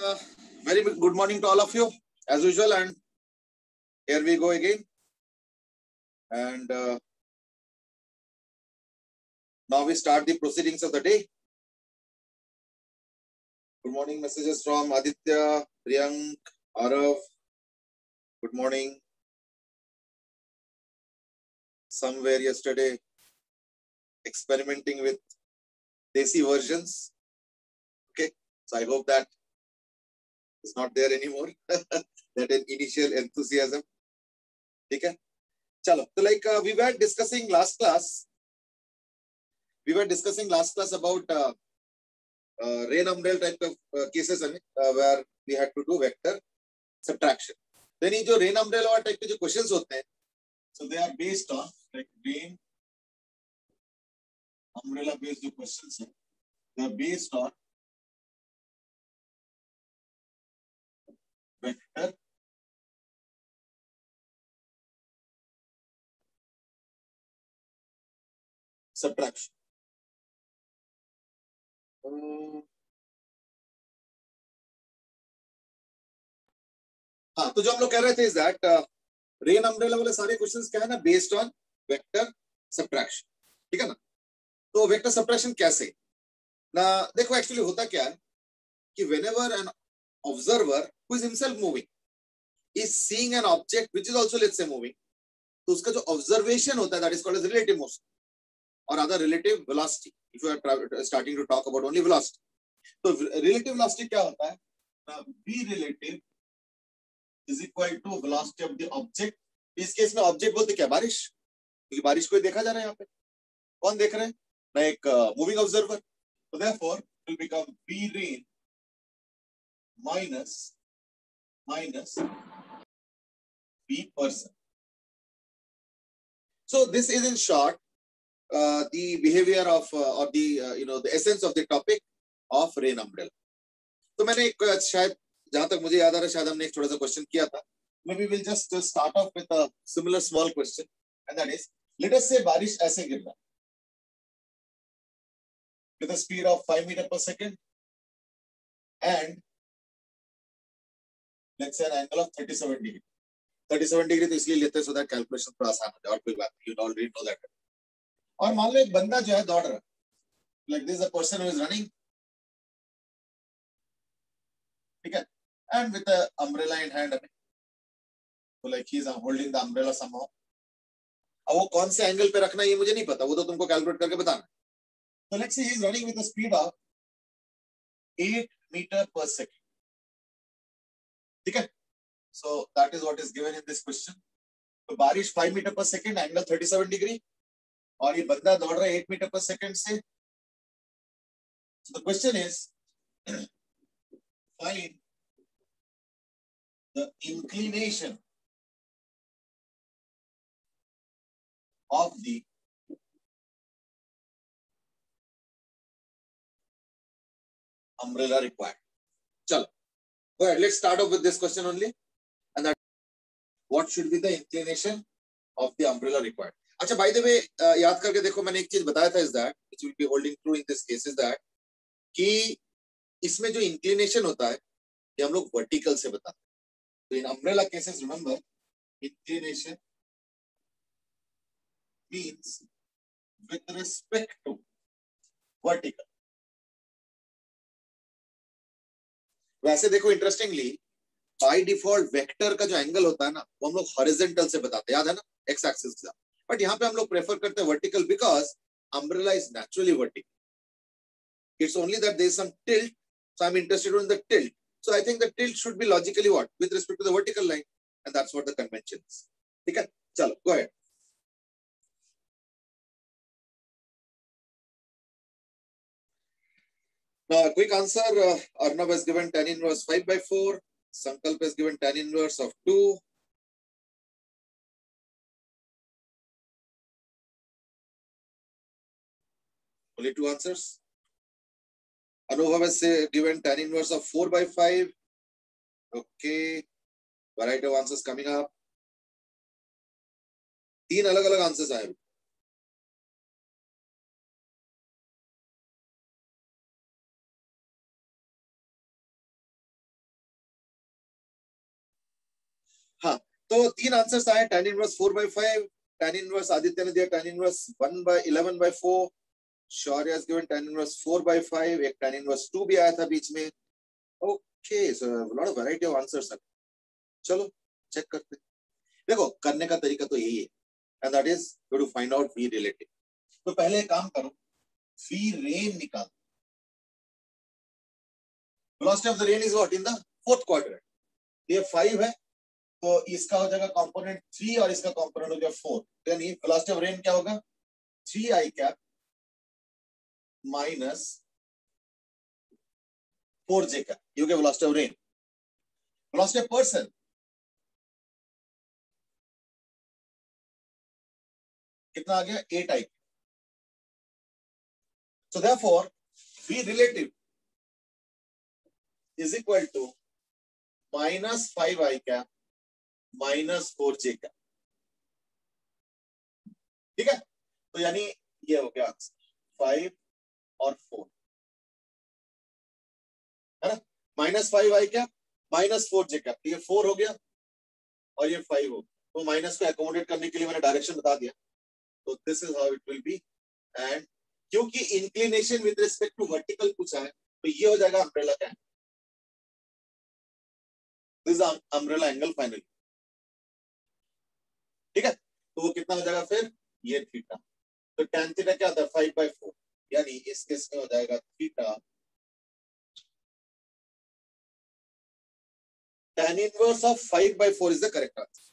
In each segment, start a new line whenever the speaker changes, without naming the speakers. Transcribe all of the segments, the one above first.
Uh, very good morning to all of you, as usual, and here we go again. And uh, now we start the proceedings of the day. Good morning, messages from Aditya, Priyank, Arav. Good morning. Somewhere yesterday, experimenting with Desi versions. Okay, so I hope that is not there anymore. that an initial enthusiasm. Okay, chalo. So like uh, we were discussing last class, we were discussing last class about uh, uh, rain umbrella type of uh, cases uh, where we had to do vector subtraction. Then ये जो rain umbrella type के जो questions होते हैं, so they are based on like rain umbrella based जो questions हैं, they are based on vector subtraction. Um, हाँ तो जो हम लोग कह रहे थे इज़ दैट रेन अम्ब्रेला वाले सारे क्वेश्चंस क्या है ना? बेस्ड ऑन वेक्टर सब्ट्रैक्शन ठीक है ना? तो वेक्टर सब्ट्रैक्शन कैसे? ना देखो एक्चुअली होता क्या है कि whenever an observer who is himself moving. Is seeing an object which is also let's say moving. तो उसका जो ऑब्जर्वेशन होता है that is called as relative motion और other relative velocity if you are starting to talk about only velocity तो relative velocity क्या होता है? V relative is equal to velocity of the object. इस केस में object बोलते क्या? बारिश? क्योंकि बारिश को देखा जा रहा है यहाँ पे। कौन देख रहे हैं? ना एक मूविंग uh, ऑब्जर्वर तो therefore will become v rain minus minus v person so this is in short uh, the behavior of uh, or the uh, you know the essence of the topic of rain umbrella तो मैंने एक शायद जहाँ तक मुझे याद आ रहा है शायद हमने एक छोटा सा क्वेश्चन किया था maybe we'll just start off with a similar small question and that is let us say बारिश ऐसे गिर with a speed of 5 meter per second and let's say an angle of 37 degree. 37 degree तो इसलिए लेते हैं so that calculation थोड़ा आसान हो जाए, और कोई बात नहीं यू ऑलरेडी नो दैट और मान लो एक बंदा जो है दौड़ रहा like this a person who is running ठीक है? And with a umbrella in hand तो like he is holding the umbrella somehow अब वो कौन से एंगल पे रखना है, ये मुझे नहीं पता, वो तो तुमको कैलकुलेट करके बताना तो let's say he is running with a speed of 8 meter per second ठीक है so that is what is given in this question तो बारिश five meter per second angle 37 degree और ये बंदा दौड़ रहा है एट मीटर पर सेकेंड से question is, find the inclination of the umbrella required. Chalo. Go ahead. Let's start off with this question only. And that what should be the inclination of the umbrella required? अच्छा by the way याद करके देखो मैंने एक चीज़ बताया था is that which will be holding true in this case is that कि इसमें जो इंक्लिनेशन होता है ये हम लोग वर्टिकल से बताते हैं तो in umbrella cases remember inclination means with respect to vertical. वैसे देखो इंटरेस्टिंगली बाय डिफ़ॉल्ट वेक्टर का जो एंगल होता है ना, वो हम लोग हॉरिजेंटल से बताते हैं। याद है ना? एक्स एक्सिस के। बट यहाँ पे हम लोग प्रेफर करते हैं vertical because umbrella is naturally vertical it's only that there some tilt so I am interested in the tilt so I think the tilt should be logically what with respect to the vertical line and that's what the convention ठीक है? चलो Now, a quick answer, uh, Arnav has given tan inverse 5 by 4. Sankalp has given tan inverse of 2. Only two answers. Anubhav has uh, given tan inverse of 4 by 5. Okay. Variety of answers coming up. तीन अलग अलग answers आए तो तीन answers आए tan inverse four by five tan inverse Aditya ने दिया tan inverse one by eleven by four Shaurya given tan inverse 4 by 5 एक tan inverse 2 भी आया था बीच में okay so lot of variety of answers चलो चेक करते देखो करने का तरीका तो यही है and that is to find out V relative तो पहले काम करो वी रेन निकाल velocity of the rain is what? In the fourth quadrant. ये फाइव है तो इसका हो जाएगा कंपोनेंट थ्री और इसका कंपोनेंट हो जाएगा फोर यानी वेलोसिटी ऑफ़ रेन क्या होगा? Three I cap minus four J cap ये गया velocity of rain velocity of person कितना आ गया? Eight I so therefore v relative is equal to minus 5 i cap minus 4 j cap ठीक है? तो यानी ये हो गया आंसर, फाइव और फोर। है ना? माइनस फाइव आई क्या? माइनस फोर जे कैप ये फोर हो गया और ये फाइव हो गया। तो माइनस को एकोमोडेट करने के लिए मैंने डायरेक्शन बता दिया। तो this is how it will be and क्योंकि inclination with respect to vertical पूछा है तो ये हो जाएगा अम्ब्रेला का angle this umbrella angle finally ठीक है? तो वो कितना हो जाएगा फिर? ये थीटा तो टेन थीटा क्या होता है? फाइव बाई फोर यानी इस केस में हो जाएगा theta inverse of 5 by 4 is the correct answer.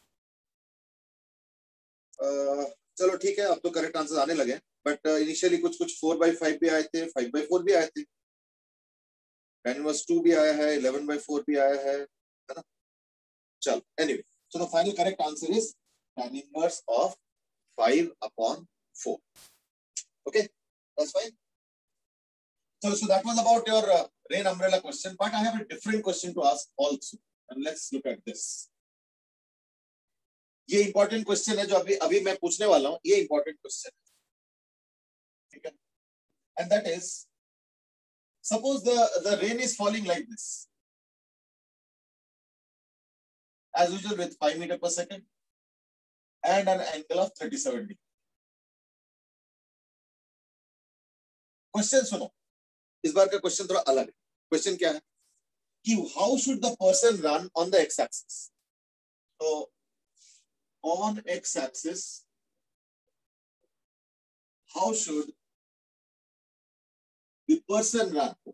Uh, चलो ठीक है अब तो करेक्ट आंसर आने लगे बट इनिशियली uh, कुछ कुछ फोर बाई फाइव भी आए थे फाइव बाई फोर भी आए थे. टेन इनवर्स टू भी आया है इलेवन बाई फोर भी आया है है ना? चलो anyway so the final correct answer is Ten inverse of five upon four okay that's fine So, so that was about your uh, rain umbrella question, but I have a different question to ask also. And let's look at this. ये important question है जो अभी अभी मैं पूछने वाला हूं ये इंपॉर्टेंट क्वेश्चन है ठीक है and that is suppose the the rain is falling like this as usual with 5 meter per second and an angle of 37 degree. Question सुनो। इस बार का क्वेश्चन थोड़ा अलग है। क्वेश्चन क्या है? कि how should the person run on the X axis तो on X axis how should the person run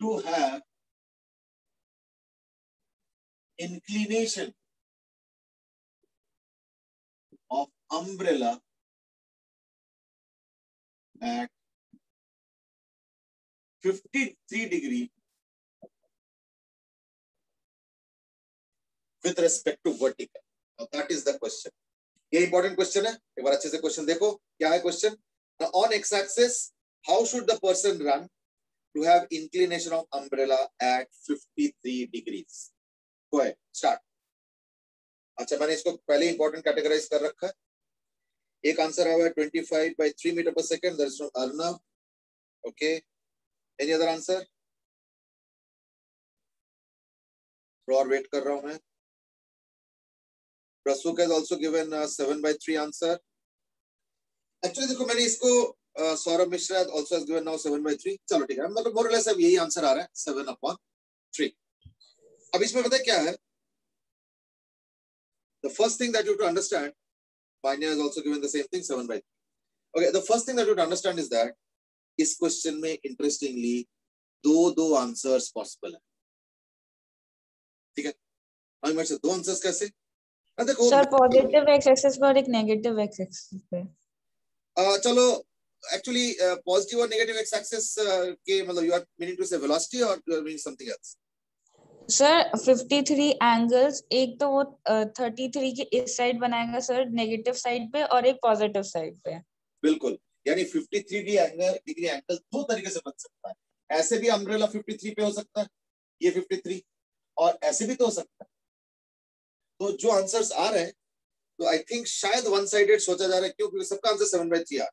to have inclination of umbrella at 53 degree with respect to vertical. Now that is the question. ये important question है एक बार अच्छे से question देखो क्या है question? Now on x-axis, how should the person run to have inclination of umbrella at 53 degrees? Start अच्छा मैंने इसको पहले इंपॉर्टेंट कैटेगराइज कर रखा है। एक आंसर है twenty five by three meter per second Arnav okay any other answer और वेट कर रहा हूँ मैं। Prasuk has also given seven by three answer actually देखो, मैंने इसको uh, Saurabh Mishra also has now seven by three चलो, ठीक है। मतलब मोर अब यही आंसर आ रहा है सेवन अपॉन थ्री अब इसमें पता क्या है? The first thing that you have to understand Pioneer has also given the same thing, 7 by 3. Okay, the first thing that you have to understand is that इस question में interestingly दो दो answers possible है। ठीक है? आई मेरे से दो आंसर्स कैसे?
देखो सर पॉजिटिव एक्स एक्सिस पे और एक नेगेटिव एक्स एक्सिस पे।
चलो एक्चुअली पॉजिटिव और नेगेटिव एक्स एक्सिस के मतलब you are meaning to say velocity और you are meaning something else
sir 53 angles एक तो वो थर्टी थ्री के इस साइड बनाएगा सर नेगेटिव साइड पे और एक पॉजिटिव साइड पे।
बिल्कुल, यानी 53 डिग्री एंगल डिग्री एंगल दो तरीके से बन सकता है। ऐसे भी अम्ब्रेला 53 पे हो सकता है, ये 53 और ऐसे भी तो हो सकता है। तो जो आंसर्स आ रहे हैं तो आई थिंक शायद वन साइडेड सोचा जा रहा है क्यों क्योंकि सबका आंसर सेवन बाई थ्री आ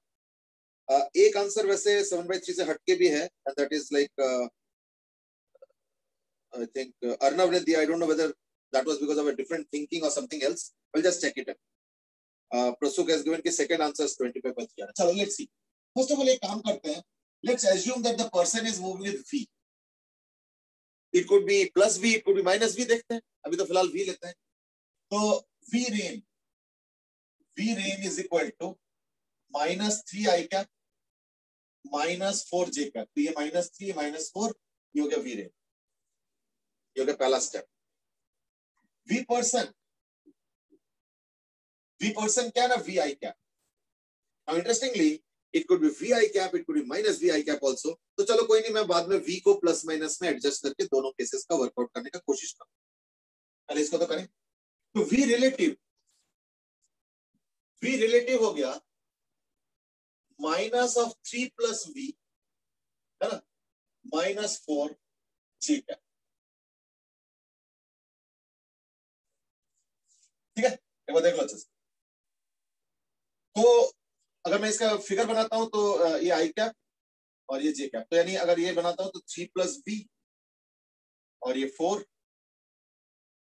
एक आंसर वैसे सेवन बाई थ्री से हटके भी है and that is like I think uh, Arnav ne diya. I don't know whether that was because of a different thinking or something else. We'll just check it out. Uh, Prasuk has given the second answer is 25 by 3. Chalo, let's see. First of all, एक काम करते हैं. Let's assume that the person is moving with V. It could be plus V, it could be minus V देखते हैं. अभी तो फ़िलहाल V लेते हैं. तो V rain, V rain is equal to minus 3 I cap minus 4 J cap. तो ये minus 3 minus 4 ये हो गया V rain. ये हो गया पहला step. V person V person क्या ना VI cap. Now interestingly, it could be VI cap, it could be minus VI cap also. तो चलो कोई नहीं मैं बाद में V को प्लस माइनस में एडजस्ट करके दोनों केसेस का वर्कआउट करने का कोशिश करूँ पहले इसको तो करें तो V रिलेटिव V रिलेटिव हो गया minus of three plus V है ना माइनस फोर जी कैप ठीक है? एक बार देख लो अच्छे से। तो अगर मैं इसका फिगर बनाता हूँ तो ये आई कैप और ये जे कैप तो यानी अगर ये बनाता हूँ तो थ्री प्लस बी और ये फोर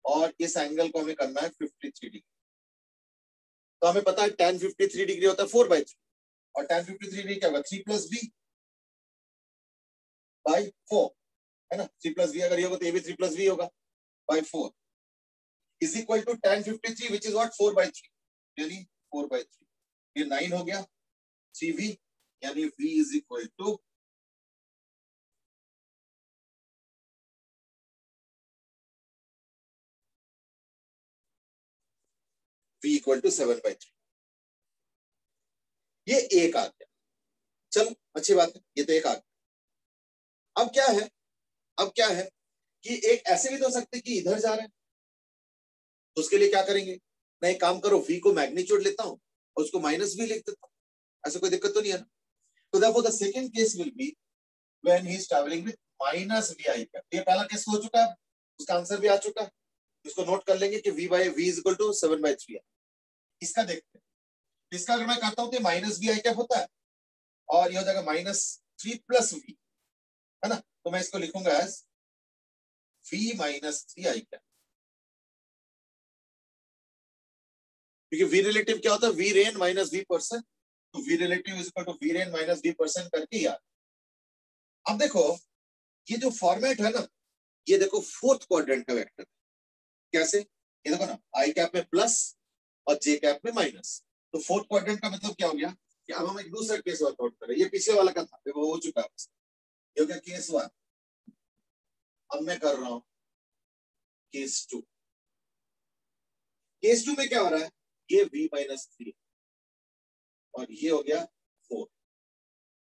और इस एंगल को हमें करना है फिफ्टी थ्री डिग्री तो हमें पता है टेन फिफ्टी थ्री डिग्री होता है फोर बाई थ्री और टेन फिफ्टी थ्री डिग्री क्या होगा? Three plus B by four है ना? थ्री प्लस बी अगर ये होगा तो ये भी थ्री प्लस बी होगा by four is equal to tan fifty three which is what four by three यानी फोर बाई थ्री ये नाइन हो गया. थ्री वी यानी V is equal to V equal to seven by three ये एक आ गया. चलो, अच्छी बात है. ये तो एक आ गया. अब क्या है? अब क्या है? कि एक ऐसे भी तो सकते कि इधर जा रहे हैं. तो उसके लिए क्या करेंगे? मैं एक काम करो वी को मैग्नीट्यूड लेता हूँ और उसको माइनस भी लिख देता हूँ। ऐसा कोई दिक्कत तो नहीं है ना? तो देखो the second case will be when he travelling with minus V I का ये पहला केस हो चुका है। उसका आंसर भी आ चुका है। इसको नोट कर लेंगे कि V by V is equal to seven by three है इसका देखते हैं। इसका अगर मैं करता हूँ तो माइनस वी आई कैप होता है और ये हो जाएगा माइनस थ्री प्लस वी है ना? तो मैं इसको लिखूँगा as V minus three I cap क्योंकि वी रिलेटिव क्या होता है? V rain minus V percent तो V relative is to V rain minus V percent करके यार अब देखो, ये जो फॉर्मेट है ना, ये देखो फोर्थ क्वाड्रेंट का वेक्टर कैसे? ये देखो ना आई कैप में प्लस और जे कैप में माइनस तो फोर्थ क्वाड्रेंट का मतलब क्या हो गया? कि अब हम एक दूसरा केस वर्कआउट करें। ये पिछले वाला का था वो हो चुका है। ये गया केस वन अब मैं कर रहा हूँ केस टू केस टू में क्या हो रहा है? ये v माइनस थ्री और ये हो गया फोर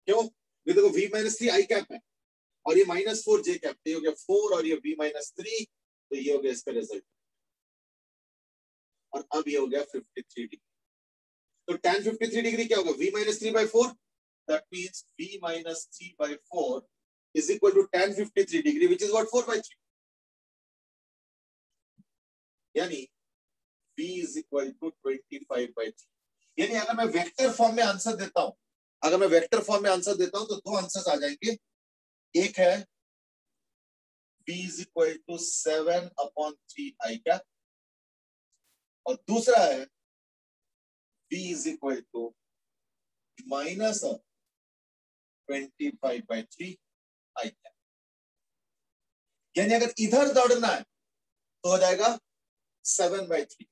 क्यों? ये देखो v minus three I cap है। और ये माइनस फोर जे कैप ये हो गया फोर और ये v माइनस थ्री तो ये हो गया इसका रिज़ल्ट और अब ये हो गया फिफ्टी थ्री डिग्री तो टेन फिफ्टी थ्री डिग्री क्या होगा? V minus three by four that means v minus three by four is equal to tan fifty three degree which is what four by three यानी b is equal to 25 by 3 यानी अगर मैं vector form में answer देता हूँ, अगर मैं vector form में आंसर देता हूँ तो दो आंसर्स आ जाएँगे। एक है, b is equal to 7 upon 3 i cap और दूसरा है, b is equal to minus of 25 by 3 i cap यानी अगर इधर दौड़ना है तो हो जाएगा सेवन बाई थ्री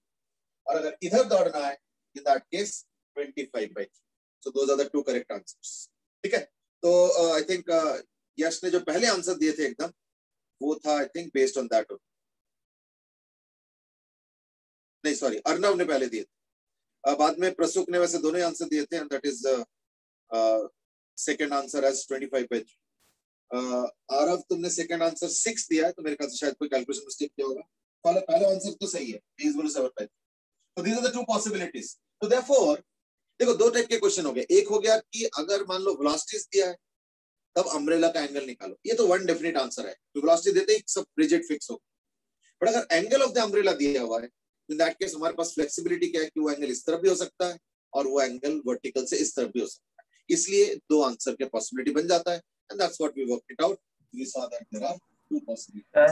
और अगर इधर दौड़ना है in that case 25 by so those are the two correct answers ठीक है? तो I uh, think uh, Yash ने जो पहले आंसर दिए थे एकदम वो था I think based on that नहीं सॉरी अर्नव ने पहले दिए थे। Uh, बाद में प्रसुक ने वैसे दोनों आंसर दिए थे and that is second answer as 25 by Aarav तुमने सेकंड आंसर सिक्स दिया है तो मेरे ख्याल से शायद कोई कैलकुलेशन मिस्टेक किया होगा। पहले पहला आंसर तो सही है इज़ बोलो सेवन बाई तो these are the two possibilities तो देयरफॉर देखो, दो टाइप के क्वेश्चन हो गए। एक हो गया कि अगर मान लो वेलोसिटीज दिया है, तब अम्ब्रेला का एंगल निकालो। ये तो वन डेफिनेट आंसर है। तो वेलोसिटी देते ही, सब रिजिड फिक्स हो बट अगर एंगल ऑफ़ द अम्ब्रेला दिया हुआ है इन दैट केस हमारे पास फ्लेक्सिबिलिटी क्या है कि वो एंगल इस तरफ़ भी हो सकता है और वो एंगल वर्टिकल से इस तरफ़ भी हो सकता है। इसलिए दो आंसर के पॉसिबिलिटी बन जाता है। And that's what we work it out we saw that there are two
possible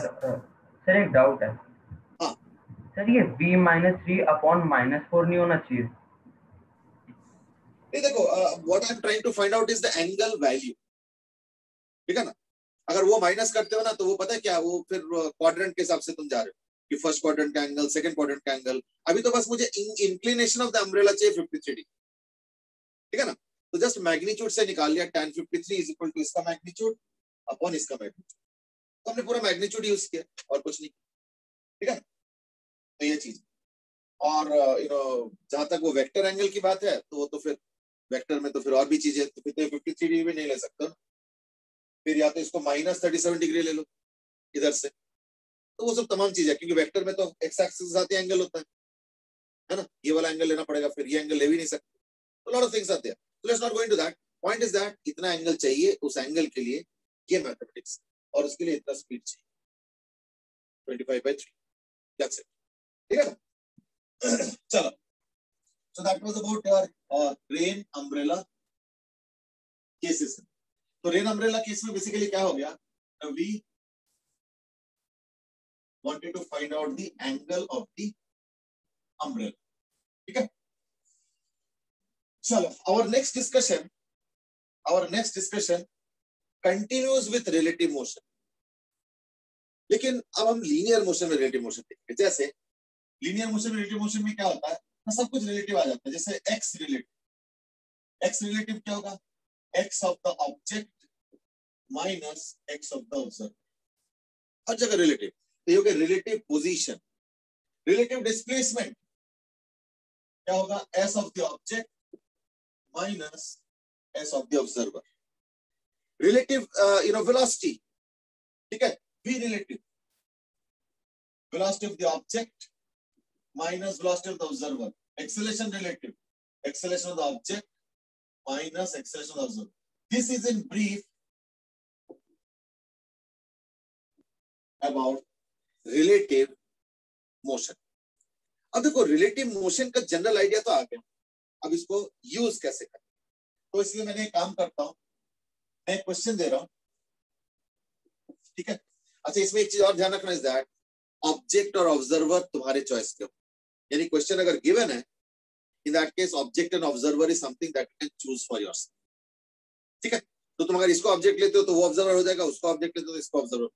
sir एक डाउट हाँ। सर ये v minus three upon minus four नहीं होना चाहिए।
देखो what I am trying to find out is the angle value ठीक है ना? अगर वो माइनस करते हो ना तो वो पता है क्या? वो फिर क्वाड्रेंट के हिसाब से तुम जा रहे हो कि फ़र्स्ट क्वाड्रेंट का एंगल सेकंड क्वाड्रेंट का एंगल अभी तो बस मुझे इंक्लिनेशन ऑफ़ द अम्ब्रेला चाहिए 53 डिग्री ठीक है ना? तो जस्ट मैग्नीट्यूड से निकाल लिया, tan 53 इज़ इक्वल टू इसका मैग्नीट्यूड अपॉन इसका मैग्नीट्यूड तो हमने पूरा मैग्नीट्यूड यूज़ किया और कुछ नहीं। ठीक है तो ये चीज़। और यू नो जहाँ तक वो वेक्टर एंगल की बात है तो वो तो फिर वेक्टर में तो फिर और भी चीज़ें तो फिर तो फिफ्टी थ्री डिग्री भी नहीं ले सकता। फिर या तो इसको माइनस थर्टी सेवन डिग्री ले लो, इधर से। तो वो सब तमाम चीज़ क्योंकि वेक्टर में तो एक्स एक्सिस के साथ ही एंगल होता है। है ना? ये वाला एंगल लेना पड़ेगा, फिर ये एंगल ले भी नहीं सकते। तो लॉट ऑफ़ थिंग्स आते हैं so let's not go into that point is that इतना एंगल चाहिए उस एंगल के लिए ये मैथमेटिक्स और उसके लिए इतना स्पीड चाहिए। 25 by 3 that's it है चलो that was about your uh, rain umbrella cases तो रेन अम्ब्रेला केस में बेसिकली क्या हो गया we wanted to find out the angle of the umbrella ठीक है चलो our next discussion our next discussion continues with relative motion लेकिन अब हम लीनियर मोशन में रिलेटिव मोशन देखते हैं जैसे लीनियर मोशन में रिलेटिव मोशन में क्या होता है? ना सब कुछ रिलेटिव आ जाता है, जैसे एक्स रिलेटिव एक्स रिलेटिव क्या होगा? X of the object minus x of the observe हर जगह रिलेटिव तो ये हो गया रिलेटिव पोजीशन रिलेटिव डिस्प्लेसमेंट क्या होगा? S of the object minus s of the observer relative you know velocity ठीक है? V relative velocity of the object minus velocity of the observer acceleration relative acceleration of the object minus acceleration of the observer this is in brief about relative motion अब देखो relative motion का general idea तो आ गया अब इसको use कैसे करें तो इसलिए मैंने एक काम करता हूँ मैं क्वेश्चन दे रहा हूँ ठीक है अच्छा इसमें एक चीज़ और ध्यान रखना इज़ दैट ऑब्जेक्ट और ऑब्जर्वर तुम्हारे चॉइस के हो यानी क्वेश्चन अगर गिवन है in that case object and observer is something that can choose for yourself ठीक है? तो तुम अगर इसको ऑब्जेक्ट लेते हो तो वो ऑब्जर्वर हो जाएगा उसको ऑब्जेक्ट लेते हो तो इसको observer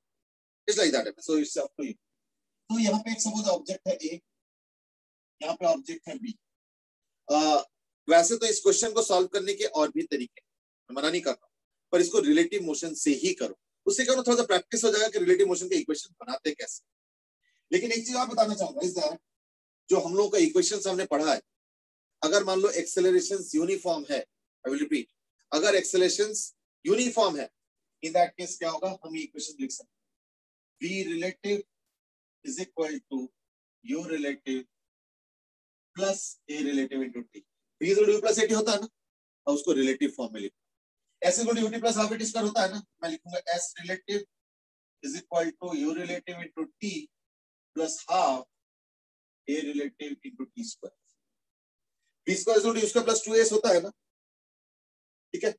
it's like that so it's up to you तो यहाँ पे एक सपोज़ ऑब्जेक्ट है ए यहाँ पे ऑब्जेक्ट है बी uh, वैसे तो इस क्वेश्चन को सॉल्व करने के और भी तरीके मना नहीं कर रहा पर इसको रिलेटिव मोशन से ही करो। उससे क्या थोड़ा सा प्रैक्टिस हो जाएगा कि रिलेटिव मोशन के इक्वेशन बनाते कैसे। लेकिन एक चीज़ और बताना चाहूँगा इस दैट जो हम लोगों का इक्वेशन हमने पढ़ा है। अगर मान लो एक्सेलरेशन यूनिफॉर्म है आई विल रिपीट अगर एक्सेलरेशन यूनिफॉर्म है इन दैट केस क्या होगा? हम ये इक्वेशन लिख सकते v relative is equal to u relative plus a relative into t v is two plus a t होता है ना? और उसको रिलेटिव फॉर्म में लिखो। S to u t plus half it square होता है ना? मैं लिखूँगा s relative is equal to u relative into t plus half a relative into t square b square is two square plus 2s होता है ना? ठीक है?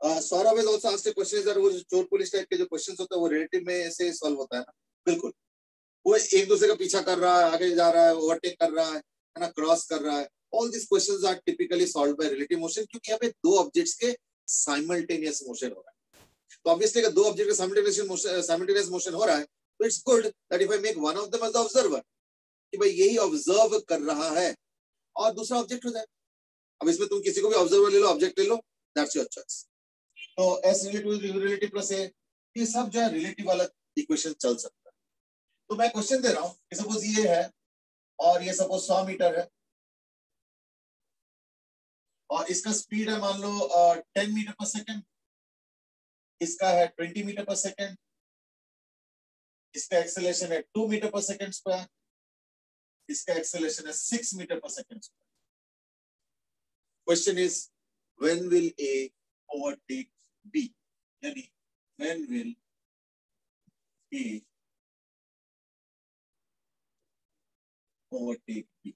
Saurabh is also asked question that वो चोर पुलिस टाइप के जो questions होते हैं, वो रिलेटिव में से सॉल्व होता है ना? बिल्कुल। वो एक दूसरे का पीछा कर रहा है, आगे जा रहा है ओवरटेक कर रहा है है ना? क्रॉस कर रहा है। All this questions are typically solve by relative motion क्योंकि यहाँ पे दो ऑब्जेक्ट्स के साइमल्टेनियस मोशन हो रहा है। तो ऑब्वियसली अगर दो ऑब्जेक्ट का साइमल्टेनियस मोशन हो रहा है तो it's good that if I make one of them as the observer कि भाई यही ऑब्ज़र्व कर रहा है। और दूसरा ऑब्जेक्ट हो। जाए अब इसमें तुम किसी को भी ऑब्जर्वर ले लो ऑब्जेक्ट ले लो दैट्स योर चॉइस तो s relative relative plus a ये सब जो है रिलेटिव वाला इक्वेशन चल सकता है। तो मैं क्वेश्चन दे रहा हूँ कि सपोज़ ये है और ये सपोज़ 100 मीटर है। और इसका स्पीड है मान लो टेन मीटर पर सेकेंड इसका है ट्वेंटी मीटर पर सेकेंड इसका एक्सेलेशन है two metre per second square इसका एक्सेलेशन है six metre per second question is when will A overtake B यानी when will A overtake B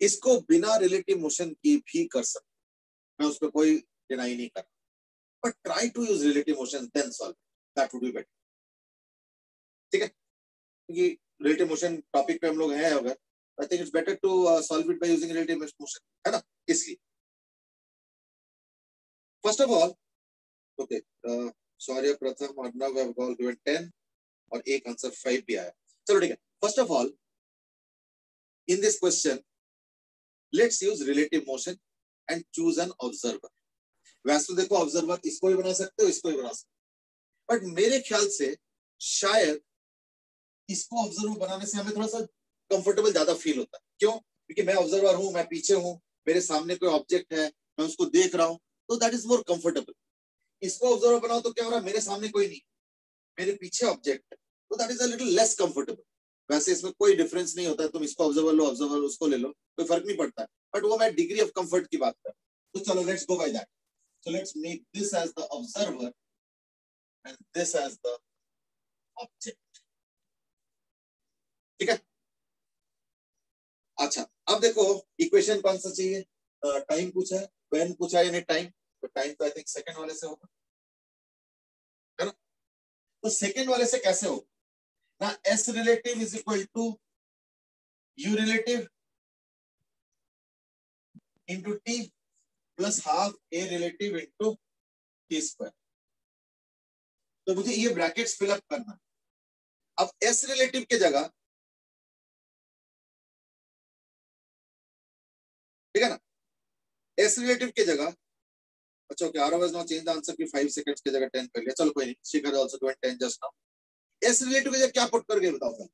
इसको बिना relative motion की भी कर सकते मैं उस पर कोई डिनाई नहीं कर but try to use relative motion then solve that would be better ठीक है? रिलेटिव मोशन टॉपिक पे हम लोग हैं अगर I think it's better to solve it by using relative motion है ना? इसलिए। First of all okay sorry Pratham Arnav Goel given 10 और एक आंसर 5 भी आया। चलो ठीक है। First of all in this question let's use relative motion and choose an observer वैसे तो देखो ऑब्जर्वर इसको भी बना सकते हो, इसको भी बना सकते हो। बट मेरे ख्याल से, शायद इसको ऑब्जर्वर बनाने से हमें थोड़ा सा कंफर्टेबल ज़्यादा फील होता है। क्यों? क्योंकि मैं ऑब्जर्वर हूँ, मैं पीछे हूँ, मेरे सामने कोई ऑब्जेक्ट है, मैं उसको देख रहा हूँ तो दैट इज़ मोर कंफर्टेबल इसको ऑब्जर्वर बनाओ तो क्या हो रहा है? मेरे सामने कोई नहीं, मेरे पीछे ऑब्जेक्ट है तो that is a little less comfortable वैसे इसमें कोई डिफरेंस नहीं होता है, तुम इसको ऑब्जर्वर लो ऑब्जर्वर उसको ले लो, कोई फ़र्क नहीं पड़ता। बट वो मैं डिग्री ऑफ़ कंफर्ट की बात कर तो चलो let's go by that so let's make this as the observer and this as the object ठीक है? अच्छा अब देखो इक्वेशन कौन सा चाहिए। टाइम पूछा है व्हेन पूछा है, यानी टाइम तो टाइम तो आई थिंक सेकंड वाले से होगा। है ना? तो सेकंड वाले से कैसे होगा? ना s relative is equal to u relative into t plus half a relative into t square. तो मुझे ये ब्रैकेट्स फिलअप करना। अब एस रिलेटिव के जगह ठीक है ना? S रिलेटिव के जगह अच्छा okay are now change the answer की 5 सेकंड्स की जगह 10 कर लिया। चलो, कोई नहीं, Shikhar also given 10 just now s relative की जगह क्या पुट करके बताओ sir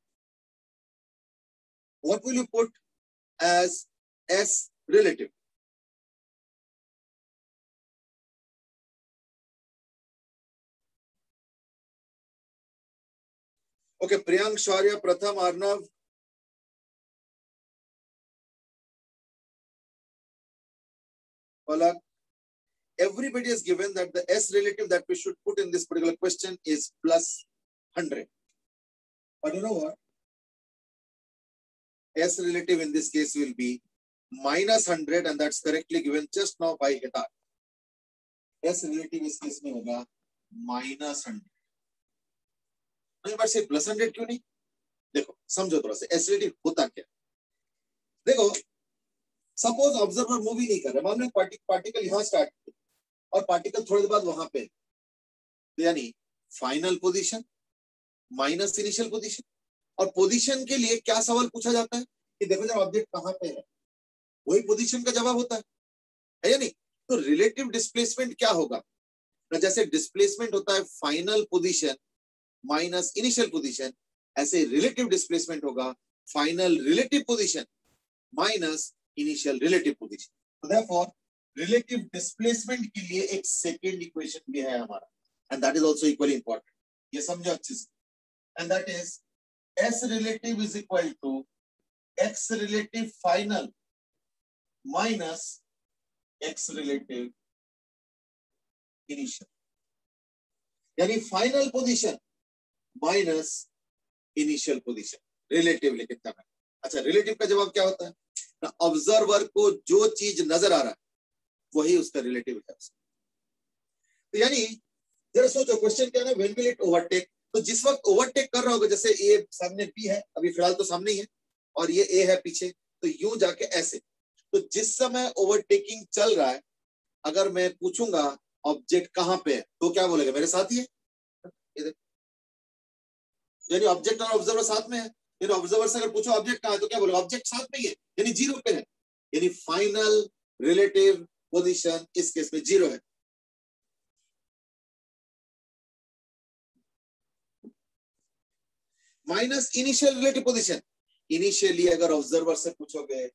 what will you put as s relative? Okay, priyank, shaurya, pratham, arnav palak everybody has given that the s relative that we should put in this particular question is plus 100. But you know what? S relative in this case will be minus 100 and that's correctly given just now by Heta. S relative इस case में होगा minus 100. नहीं but से plus 100 क्यों नहीं देखो समझो थोड़ा सा एस रिलेटिव होता क्या देखो सपोज़ ऑब्जर्वर मूव ही नहीं कर रहे मान लो पार्टिकल यहाँ स्टार्ट और पार्टिकल थोड़ी देर बाद वहाँ पे, यानी final position minus initial position और पोजीशन के लिए क्या सवाल पूछा जाता है? कि देखो जब ऑब्जेक्ट कहाँ पे है? वही पोजीशन का जवाब होता है। है या नहीं? तो रिलेटिव डिस्प्लेसमेंट क्या होगा? जैसे डिस्प्लेसमेंट होता है final position minus initial position ऐसे रिलेटिव डिस्प्लेसमेंट होगा final relative position minus initial relative position therefore relative displacement के लिए एक सेकेंड इक्वेशन भी है हमारा and that is also equally important ये समझो अच्छे से। And that is, S relative is equal to X relative final minus X relative initial. यानी final position minus initial position relative लेकिन अच्छा रिलेटिव का जवाब क्या होता है? ऑब्जर्वर को जो चीज़ नज़र आ रहा है, वही उसका रिलेटिव है। तो यानी, जरा सोचो क्वेश्चन क्या है व्हेन विल इट ओवरटेक तो जिस वक्त ओवरटेक कर रहा होगा, जैसे ए सामने बी है, अभी फ़िलहाल तो सामने ही है, और ये ए है पीछे तो यूँ जाके ऐसे। तो जिस समय ओवरटेकिंग चल रहा है, अगर मैं पूछूँगा ऑब्जेक्ट कहाँ पे है तो क्या बोलेगा? मेरे साथ ही है? यानी ऑब्जेक्ट और ऑब्जर्वर साथ में है? यानी ऑब्जर्वर से अगर पूछो ऑब्जेक्ट कहा है तो क्या बोलो? ऑब्जेक्ट साथ में ही है, यानी ज़ीरो पे है। यानी फाइनल रिलेटिव पोजिशन इस केस में ज़ीरो है। Minus initial relative position initially अगर ऑब्जर्वर से पूछोगे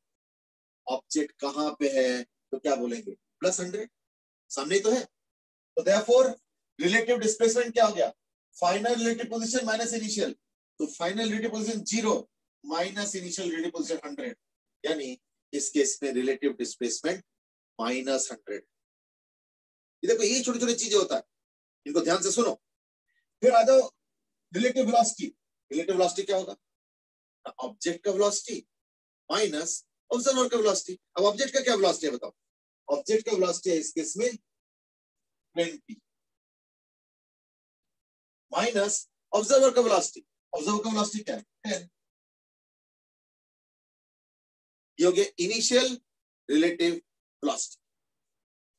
ऑब्जेक्ट कहाँ पे है तो क्या बोलेंगे? प्लस हंड्रेड सामने तो है। तो देयरफॉर रिलेटिव डिस्प्लेसमेंट क्या हो गया? Final relative position minus initial तो final relative position zero minus initial relative position hundred यानी इस केस में रिलेटिव डिस्प्लेसमेंट माइनस हंड्रेड देखो, ये छोटी छोटी चीज़ें होता है। इनको ध्यान से सुनो। फिर आ जाओ रिलेटिव वेलोसिटी रिलेटिव वेलोसिटी क्या होगा? ऑब्जेक्ट का वेलोसिटी माइनस ऑब्जर्वर का वेलोसिटी अब ऑब्जेक्ट का क्या वेलोसिटी है बताओ? ऑब्जेक्ट का वेलोसिटी है इस केस में 20 माइनस ऑब्जर्वर का वेलोसिटी हो गया इनिशियल रिलेटिव वेलोसिटी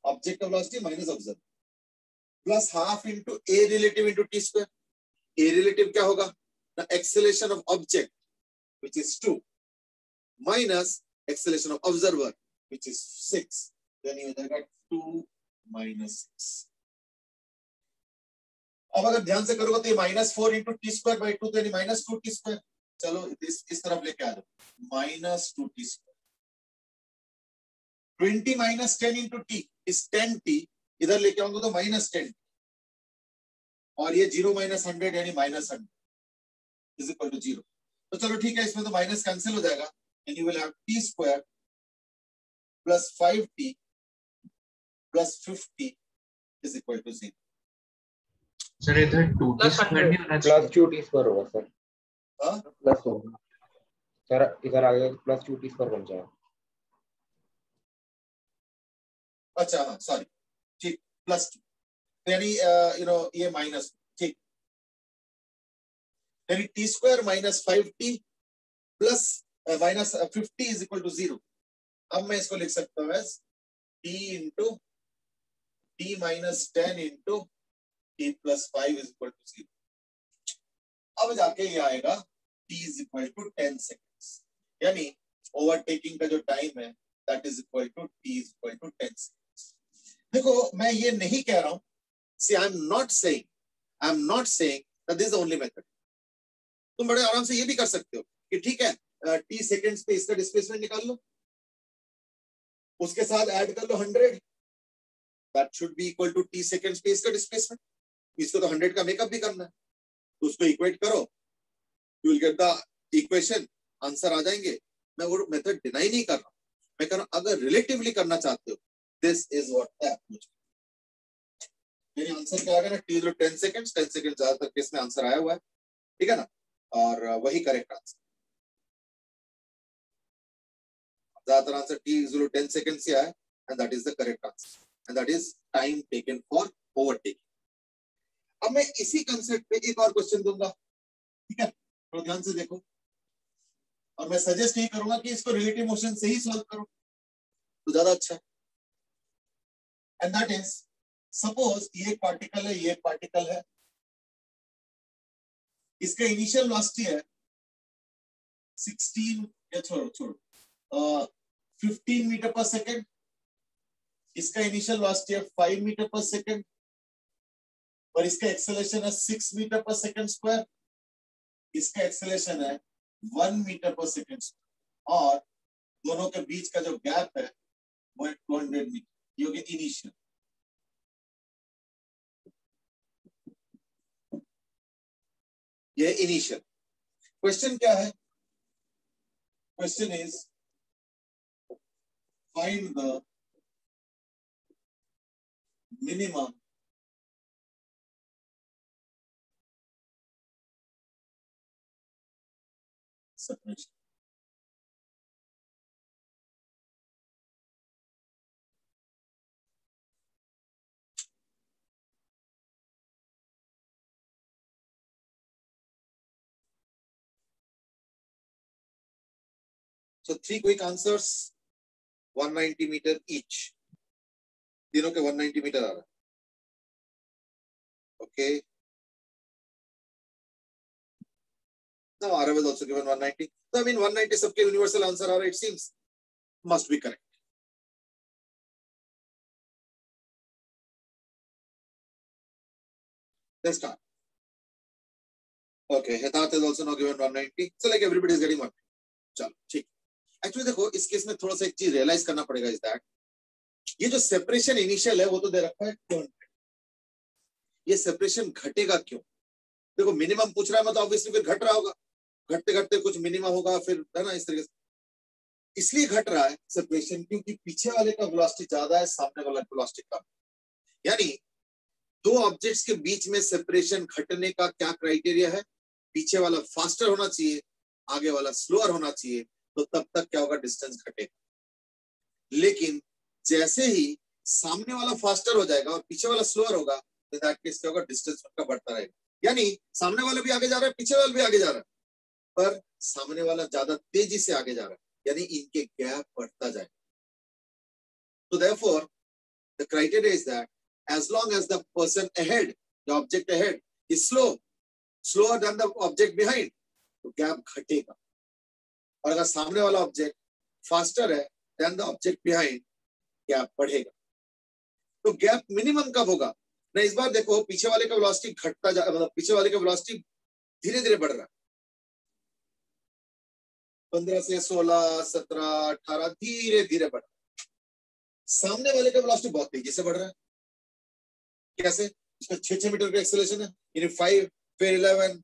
ऑब्जेक्ट का velocity minus observer plus half into a relative into t square a relative क्या होगा? The acceleration of object which is 2 minus acceleration of observer, which is 6 then you will get 2 minus 6 अब अगर ध्यान से करोगे तो ये minus four into t square by two तो यानी माइनस टू टी स्क्वायर चलो, इस इस तरफ़ लेके आ जाओ। Minus two t square twenty minus ten into t is ten t इधर लेके आऊँगा तो माइनस टेन और ये ज़ीरो माइनस हंड्रेड यानी minus hundred is equal to zero तो चलो ठीक है, इसमें तो माइनस कैंसिल हो जाएगा। And you will have t square plus five t plus fifty is equal to zero
sir इधर टू टी स्क्वायर नहीं होना
प्लस
चाहिए।
टू टी स्क्वायर होगा सर
हाँ?
प्लस होगा सर इधर आ गया प्लस टू टी स्क्वायर बन जाएगा।
अच्छा हाँ सॉरी ठीक प्लस टू यानी यू नो ये माइनस ठीक. यानी t square minus five t plus minus fifty is equal to zero अब मैं इसको लिख सकता हूँ as t into t minus ten into plus five is equal to zero अब जाके ये आएगा t is equal to ten seconds यानी ओवरटेकिंग का जो टाइम है that is equal to t is equal to ten seconds देखो, मैं ये नहीं कह रहा हूँ। See I am not saying I am not that this only method तुम बड़े आराम से ये भी कर सकते हो कि ठीक है टी सेकेंड्स पे इसका डिस्प्लेसमेंट निकाल लो। उसके साथ ऐड कर लो hundred that should be equal to t seconds पे इसका डिस्प्लेसमेंट इसको तो हंड्रेड का मेकअप भी करना है। तो उसको इक्वेट करो। You will get the equation answer आ जाएँगे। मैं वो मेथड डिनाई नहीं कर रहा मैं कह रहा अगर रिलेटिवली करना चाहते हो दिस इज़ व्हाट है मेरे आंसर क्या आ गया ना t ten second ten second ज़्यादातर केस में आंसर आया हुआ है। ठीक है ना? और वही करेक्ट आंसर ज़्यादातर answer t zero ten second से आया and that is the correct answer and that is time taken for overtaking अब मैं इसी कंसेप्ट पे एक और क्वेश्चन दूँगा। ठीक है? तो ध्यान से देखो। और मैं सजेस्ट यही करूँगा कि इसको रिलेटिव मोशन से ही सॉल्व करो। तो ज़्यादा अच्छा एंड दैट इज़ सपोज़ ये पार्टिकल है, ये पार्टिकल है। इसका इनिशियल वेलोसिटी है 16 या छोड़ो छोड़ो। फिफ्टीन मीटर पर सेकेंड इसका इनिशियल वेलोसिटी है 5 मीटर पर सेकेंड और इसका एक्सेलेशन है six metre per second square इसका एक्सेलेशन है वन मीटर पर सेकेंड और दोनों के बीच का जो गैप है, वो है 200 मीटर ये हो गया इनिशियल ये इनिशियल क्वेश्चन क्या है? Question is find the minimum separation So three quick answers, 190 meter each. तीनों के 190 मीटर आ रहा है okay now RF is also given 190 so I mean 190 सबके universal answer आ रहा है it seems must be correct let's start okay Hetat is also now given 190 so like everybody is getting 190 चलो ठीक एक्चुअली देखो इस केस में थोड़ा सा एक चीज़ रियलाइज़ करना पड़ेगा इस दैट ये जो सेपरेशन इनिशियल है वो तो दे रखा है 200 ये सेपरेशन घटेगा क्यों देखो मिनिमम पूछ रहा है मतलब ऑब्वियसली फिर घट रहा होगा घटते घटते कुछ मिनिमम होगा, फिर है ना, इस तरीके से। इसलिए घट रहा है सेपरेशन क्योंकि पीछे वाले का वेलोसिटी ज़्यादा है, सामने वाला वेलोसिटी कम यानी, दो ऑब्जेक्ट्स के बीच में सेपरेशन घटने का क्या क्राइटेरिया है? पीछे वाला फास्टर होना चाहिए, आगे वाला स्लोअर होना चाहिए तो तब तक क्या होगा डिस्टेंस घटेगा। लेकिन, जैसे ही सामने वाला फास्टर हो जाएगा और पीछे वाला स्लोअर होगा तो दैट केस क्या होगा डिस्टेंस उनका बढ़ता रहेगा। यानी, सामने वाला भी आगे जा रहा है, पीछे वाला भी आगे जा रहा है। पर सामने वाला ज़्यादा तेज़ी से आगे जा रहा है, यानी इनके गैप बढ़ता जाए तो therefore the criteria is that as long as the person ahead, the object ahead is slow, slower than the object behind तो गैप घटेगा। और अगर सामने वाला ऑब्जेक्ट फास्टर है then the object behind gap बढ़ेगा। तो गैप मिनिमम कब होगा? ना, इस बार देखो, पीछे वाले का वेलोसिटी घटता जा मतलब पीछे वाले का वेलोसिटी धीरे धीरे बढ़ रहा है। पंद्रह से सोलह, सत्रह, अठारह, धीरे धीरे बढ़ रहा सामने वाले का वेलोसिटी बहुत तेज़ी से बढ़ रहा है। कैसे? उसका छह छह मीटर का एक्सेलेशन है। यानी फाइव फिर इलेवन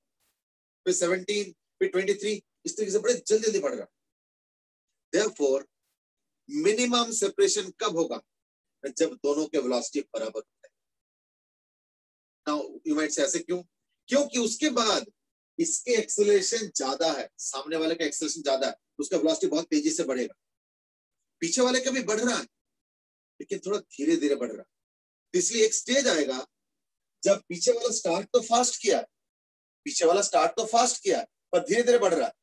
फिर सेवनटीन फिर ट्वेंटी थ्री इस तरीके से बड़े जल्दी जल्दी बढ़ रहा है। देयरफॉर मिनिमम सेपरेशन कब होगा? जब दोनों के वेलोसिटी बराबर होते हैं। नाउ यू माइट से ऐसे क्यों? क्योंकि उसके बाद इसके एक्सेलरेशन ज़्यादा है, सामने वाले का एक्सेलरेशन ज़्यादा है उसका वेलोसिटी बहुत तेज़ी से बढ़ेगा। पीछे वाले का भी बढ़ रहा है, लेकिन थोड़ा धीरे धीरे बढ़ रहा है। इसलिए एक स्टेज आएगा, जब पीछे वाला स्टार्ट तो फास्ट किया है, पीछे वाला स्टार्ट तो फास्ट किया है, पर धीरे धीरे बढ़ रहा है,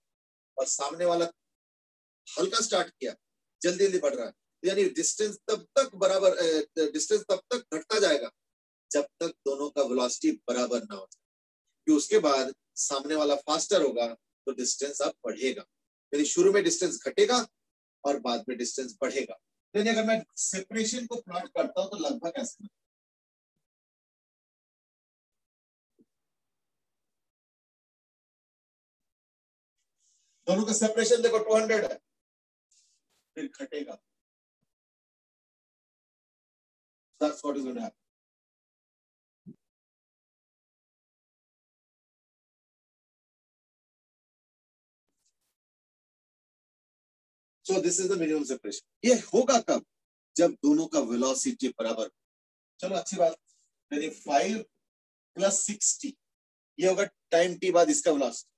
और सामने वाला हल्का स्टार्ट किया जल्दी जल्दी बढ़ रहा है। यानी डिस्टेंस तब तक बराबर डिस्टेंस तब तक घटता जाएगा, जब तक दोनों का वेलोसिटी बराबर ना हो कि उसके बाद सामने वाला फास्टर होगा तो डिस्टेंस अब बढ़ेगा। यानी शुरू में डिस्टेंस घटेगा और बाद में डिस्टेंस बढ़ेगा। यानी अगर मैं सेपरेशन को प्लॉट करता हूँ तो लगभग ऐसे दोनों का सेपरेशन देखो 200 है। फिर घटेगा। That's what is going to happen. So this is the minimum separation. ये होगा कब? जब दोनों का वेलोसिटी बराबर चलो, अच्छी बात। यानी फाइव प्लस सिक्सटी ये होगा टाइम टी बाद इसका वेलोसिटी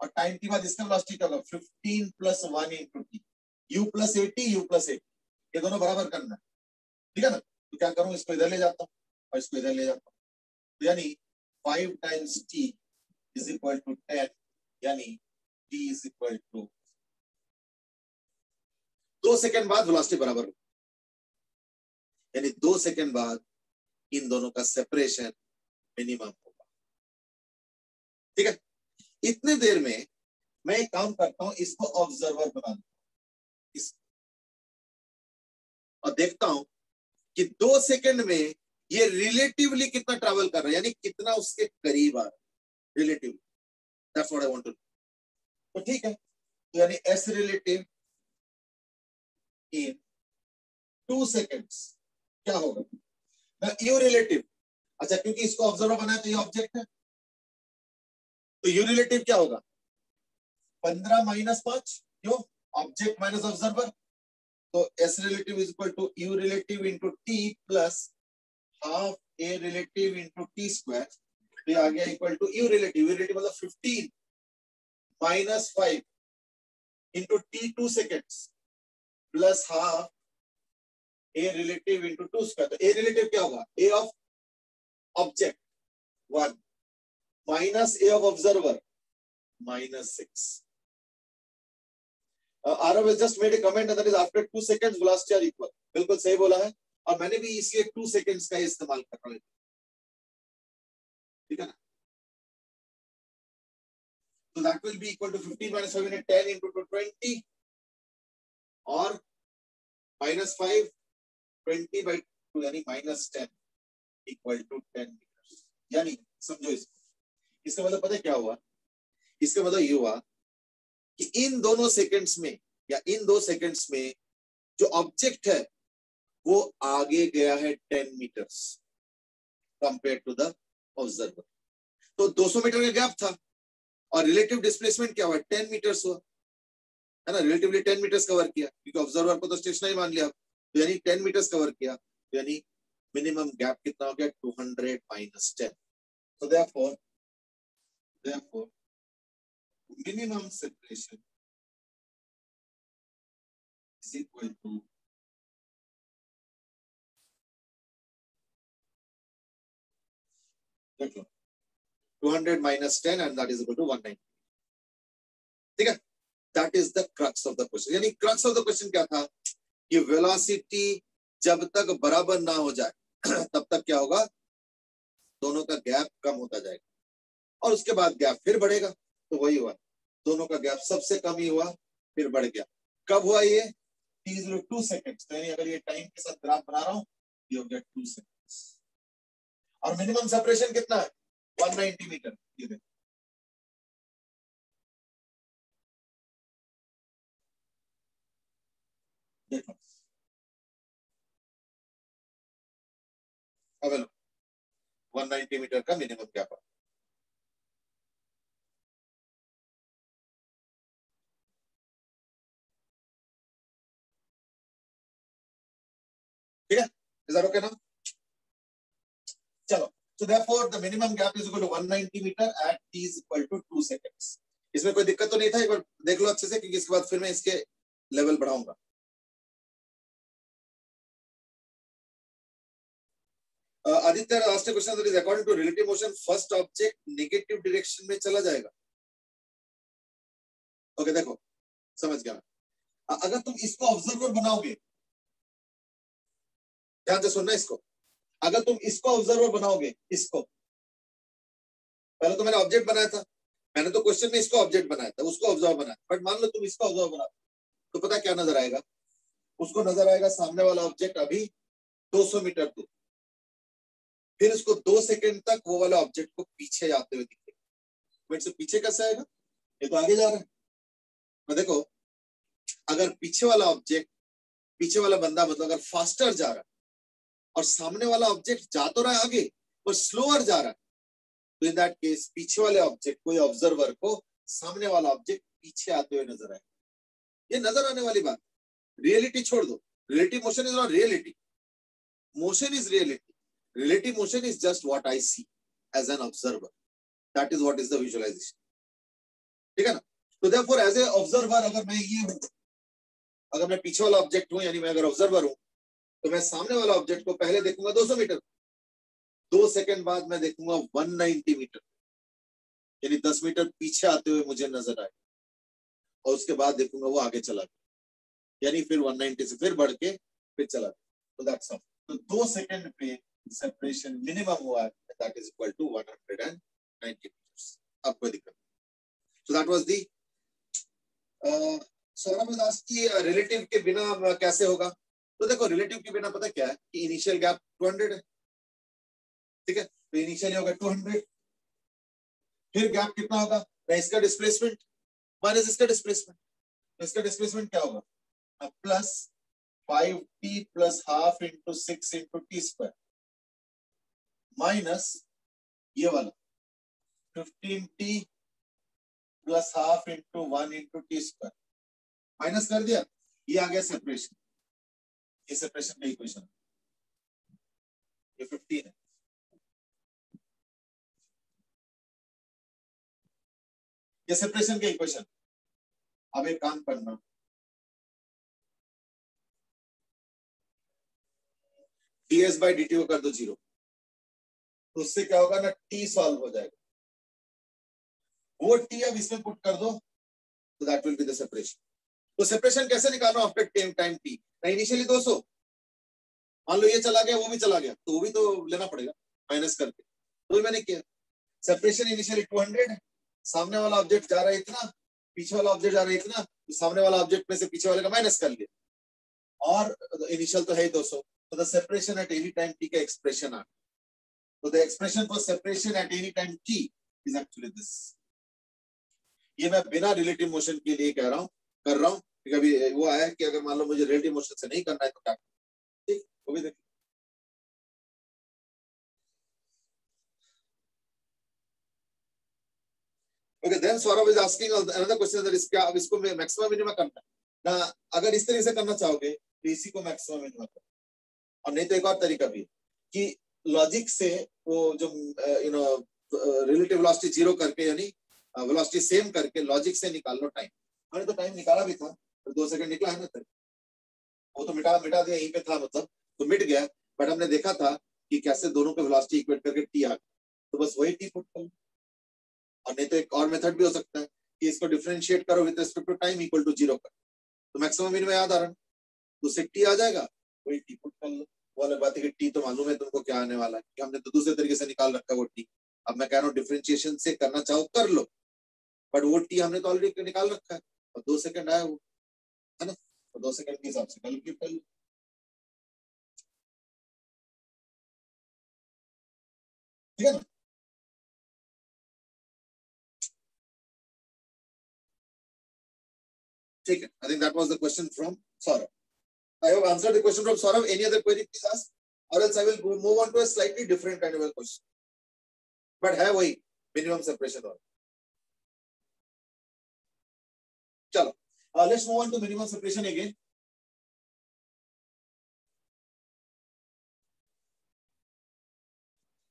और टाइम टी बाद इसका वेलोसिटी क्या होगा? Fifteen plus one into t u plus a t u plus a t ये दोनों बराबर करना है। ठीक है ना? तो क्या करूँ? इसको इधर ले जाता हूँ और इसको इधर ले जाता हूँ। तो यानी five times t is equal to ten यानी टी इज़ इक्वल टू दो सेकंड बाद वेलोसिटी बराबर यानी दो सेकंड बाद इन दोनों का सेपरेशन मिनिमम होगा। ठीक है? इतने देर में मैं एक काम करता हूँ, इसको ऑब्जर्वर बना इस और देखता हूँ कि दो सेकंड में ये रिलेटिवली कितना ट्रैवल कर रहा है, यानी कितना उसके करीब आ रहा है। Relatively that's what I want to तो ठीक है? तो यानी s relative in two seconds क्या होगा? यू रिलेटिव अच्छा क्योंकि इसको ऑब्जर्वर बनाया तो ये ऑब्जेक्ट है। तो यू रिलेटिव क्या होगा? पंद्रह माइनस पाँच? क्यों? ऑब्जेक्ट माइनस ऑब्जर्वर तो s relative is equal to u relative into t plus half a relative into t square तो आ गया equal to u relative u relative मतलब fifteen minus five into t two seconds plus half a relative into two square तो a relative क्या होगा? A of object one minus a of observer minus six Aarav made a comment that is after two seconds velocity are equal. बिल्कुल सही बोला है। और मैंने भी इसलिए टू सेकेंड्स का इस्तेमाल कर रहा हूँ। ठीक है ना? so that will be equal to 15 minus 5 into 10 into 20 और minus five twenty by two यानी minus ten equal to ten metre यानी समझो इसको। इसका मतलब पता क्या हुआ? इसका मतलब ये हुआ कि इन दोनों सेकंड्स में या इन दो सेकंड्स में जो ऑब्जेक्ट है, वो आगे गया है ten metres compare to the observer तो 200 मीटर का गैप था और रिलेटिव डिस्प्लेसमेंट क्या हुआ? टेन मीटर्स हुआ। है ना? रिलेटिवली टेन मीटर्स कवर किया, क्योंकि ऑब्जर्वर को तो स्टेशनरी मान लिया। तो यानी टेन मीटर्स कवर किया तो यानी मिनिमम गैप कितना हो गया? Two hundred minus ten so therefore therefore, minimum separation is equal to देख लो 200 minus 10 and that is equal to 190 ठीक है? That is the crux of the question यानी क्रक्स ऑफ़ द क्वेश्चन क्या था? कि वेलोसिटी जब तक बराबर ना हो जाए, तब तक क्या होगा? दोनों का गैप कम होता जाएगा। और उसके बाद गैप फिर बढ़ेगा। तो वही हुआ। दोनों का गैप सबसे कम ही हुआ, फिर बढ़ गया। कब हुआ ये? टी इज़ टू सेकेंड्स तो अगर ये टाइम के साथ ग्राफ बना रहा हूँ हो गया टू सेकेंड्स और मिनिमम सेपरेशन कितना है? 190 मीटर ये देखो। अब 190 मीटर का मिनिमम गैप ठीक है? इज़ दैट ओके ना चलो। So therefore, the minimum gap is equal to 190 meter at t is equal to 2 seconds इसमें कोई दिक्कत तो नहीं था, एक बार देख लो अच्छे से, क्योंकि इसके बाद फिर मैं इसके level बढ़ाऊँगा। Aditya last question that is according to relative motion first object negative direction में चला जाएगा। Okay, देखो समझ गया। अगर तुम इसको ऑब्जर्वर बनाओगे ध्यान से सुनना इसको। अगर तुम इसको ऑब्जर्वर बनाओगे इसको पहले तो मैंने ऑब्जेक्ट बनाया था। मैंने तो क्वेश्चन में इसको ऑब्जेक्ट बनाया था उसको ऑब्ज़र्व बनाया बट मान लो तुम इसको ऑब्ज़र्व बना तो पता क्या नज़र आएगा? उसको नज़र आएगा सामने वाला ऑब्जेक्ट अभी 200 मीटर दूर। फिर उसको दो सेकंड तक वो वाला ऑब्जेक्ट को पीछे जाते हुए दिखेगा से पीछे कैसे आएगा ये तो आगे जा रहा है। मैं देखो, अगर पीछे वाला ऑब्जेक्ट पीछे वाला बंदा मतलब अगर फास्टर जा रहा है, और सामने वाला ऑब्जेक्ट जा तो रहा है आगे, पर स्लोअर जा रहा है तो इन दैट केस पीछे वाले ऑब्जेक्ट को, या ऑब्जर्वर को सामने वाला ऑब्जेक्ट पीछे आते हुए नज़र आए ये नज़र आने वाली बात। रियलिटी छोड़ दो। Reality motion is not reality motion is reality relative motion is just what I see as an observer that is what is the visualisation ठीक है ना? तो देयरफॉर एज ए ऑब्जर्वर अगर मैं ये हूँ अगर मैं पीछे वाला ऑब्जेक्ट हूँ, यानी मैं अगर ऑब्जर्वर हूँ तो मैं सामने वाला ऑब्जेक्ट को पहले देखूँगा 200 मीटर। दो सेकंड बाद मैं देखूँगा 190 मीटर। यानी 10 मीटर पीछे आते हुए मुझे नज़र आए। और उसके बाद देखूँगा वो आगे चला गया। यानी फिर 190 से फिर बढ़ के फिर चला गया। तो दैट्स ऑल तो दो सेकंड पे मिनिमम हुआ है that is equal to 190 metres अब कोई दिक्कत so that was the Saurabh Das की रिलेटिव के बिना कैसे होगा तो देखो रिलेटिव के बिना पता क्या है? कि इनिशियल गैप 200 है। ठीक है? तो इनिशियली होगा 200 फिर गैप कितना होगा? ना इसका डिस्प्लेसमेंट माइनस इसका डिस्प्लेसमेंट तो इसका डिस्प्लेसमेंट क्या होगा? Plus five t plus half into six into t square minus ये वाला fifteen t plus half into one into t square minus कर दिया, ये आ गया सेपरेशन ये सेपरेशन का इक्वेशन ये 15 है। ये सेपरेशन का इक्वेशन अब एक काम करना। ds बाई डी को कर दो ज़ीरो तो उससे क्या होगा ना टी सॉल्व हो जाएगा। वो t अब इसमें पुट कर दो तो that will be the separation तो सेपरेशन कैसे निकालना? After time time t initially 200 मान लो ये चला गया, वो भी चला गया तो वो भी तो लेना पड़ेगा माइनस करके। तो मैंने किया। सेपरेशन इनिशियली 200 सामने वाला ऑब्जेक्ट जा रहा है इतना, पीछे वाला ऑब्जेक्ट जा रहा है इतना तो सामने वाला ऑब्जेक्ट में से पीछे वाले का माइनस कर लिया। और इनिशियल तो है ही 200 तो the separation at any time t का एक्सप्रेशन आ तो the expression for separation at any time t is actually this ये मैं बिना रिलेटिव मोशन के लिए कह रहा हूँ कर रहा हूँ कभी वो आया कि अगर मान लो मुझे रिलेटिव मोशन से नहीं करना है तो क्या ठीक वो भी देखिए Okay, then Saurabh is asking another question that is क्या इसको मैक्सिमम मिनिमम करना है? ना अगर इस तरीके से करना चाहोगे तो इसी को मैक्सिमम मिनिमम करो। और नहीं तो एक और तरीका भी कि लॉजिक से वो जो you know relative velocity zero करके, यानी वेलोसिटी सेम करके लॉजिक से निकाल लो टाइम हमने तो टाइम निकाला भी था तो दो सेकंड निकला है ना तक वो तो मिटा मिटा दिया, यहीं पे था मतलब तो मिट गया। बट हमने देखा था कि कैसे दोनों के वेलोसिटी इक्वेट करके टी आ तो बस वही टी पुट कर। और नहीं तो एक और मेथड भी हो सकता है कि इसको डिफरेंशिएट करो with respect to time equal to zero कर। तो मैक्सिमम मिनिमम याद आ रहा है। तो उससे टी आ जाएगा, वही टी पुट कर लो। वो बात है कि टी तो मालूम है तुमको क्या आने वाला है हमने तो दूसरे तरीके से निकाल रखा वो टी। अब मैं कह रहा हूँ डिफ्रेंशिएशन से करना चाहो, कर लो। बट वो टी हमने तो ऑलरेडी निकाल रखा है। और दो सेकंड आया वो, है ना? तो दो सेकंड के हिसाब से कैलकुलेट कर लो ठीक है ना? ठीक है। I think that was the question from Saurabh I have answered the question from Saurav. Any other query, please ask. Or else I will move on to a slightly different kind of a question. But have I minimum separation or Chalo. Uh, let's move on to minimum separation again.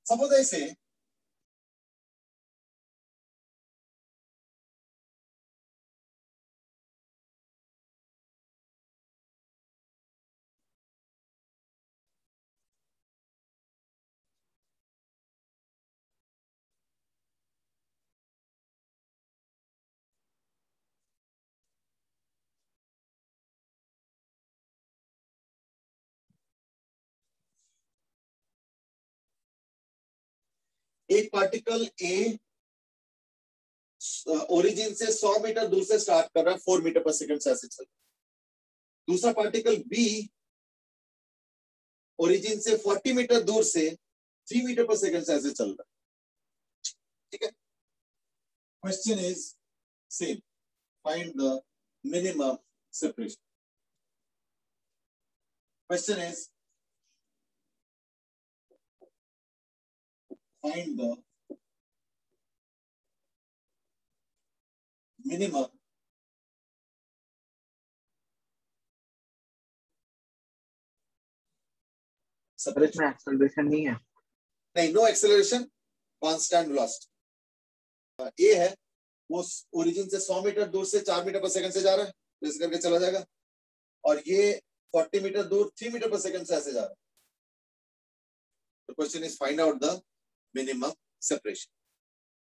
Suppose I say एक particle ए origin से 100 metre दूर से start कर रहा है 4 metre per second से ऐसे चल रहा दूसरा पार्टिकल बी ओरिजिन से 40 मीटर दूर से 3 मीटर पर सेकंड से ऐसे चल रहा है। ठीक है? Question is same find the minimum separation question is find the minimum. Separation.
Acceleration नहीं है।
नहीं no acceleration constant velocity a है वो ओरिजिन से 100 मीटर दूर से 4 मीटर पर सेकंड से जा रहा है तो इस करके चला जाएगा। और ये 40 मीटर दूर 3 मीटर पर सेकंड से ऐसे जा रहा है। The question is find out the minimum separation.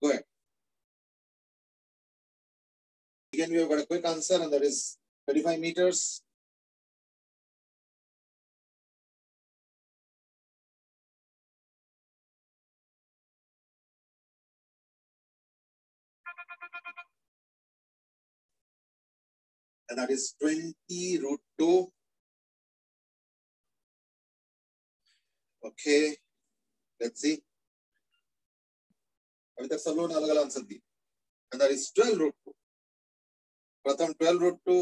Go ahead. Again, we have got a quick answer, and that is 35 meters. And that is 20 root 2. Okay. Let's see. अभी तक सब लोगों अलग अलग आंसर दिए and that is 12 root 2 Pratham 12 root 2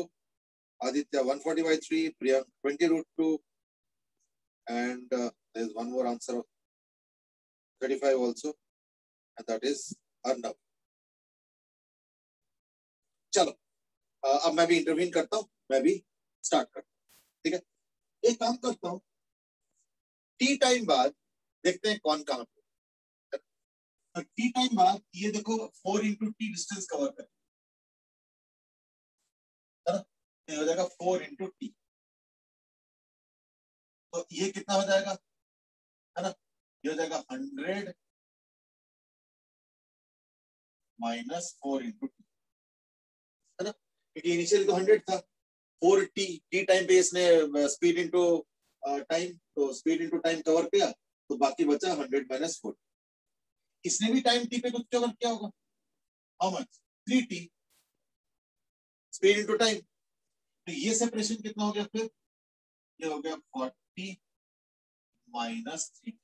Aditya 140 by 3 Priyank 20 root 2 and uh, there is one more answer of 35 also and that is Arnav चलो uh, अब मैं भी इंटरवीन करता हूँ मैं भी स्टार्ट करता हूँ ठीक है? एक काम करता हूँ टी टाइम बाद देखते हैं कौन कहाँ पे टी टाइम बाद ये देखो four into t distance cover कर है हो जाएगा फोर इंटू टी तो ये कितना हो जाएगा? है ना? ये हो जाएगा hundred minus four into t है ना? क्योंकि इनिशियली तो हंड्रेड था। फोर टी टी टाइम पे इसने स्पीड इंटू टाइम तो स्पीड इंटू टाइम कवर किया तो बाकी बचा हंड्रेड माइनस फोर इसने भी टाइम टी पे कुछ कवर किया होगा? How much three t speed into time तो ये सेपरेशन कितना हो गया फिर? ये हो गया forty minus three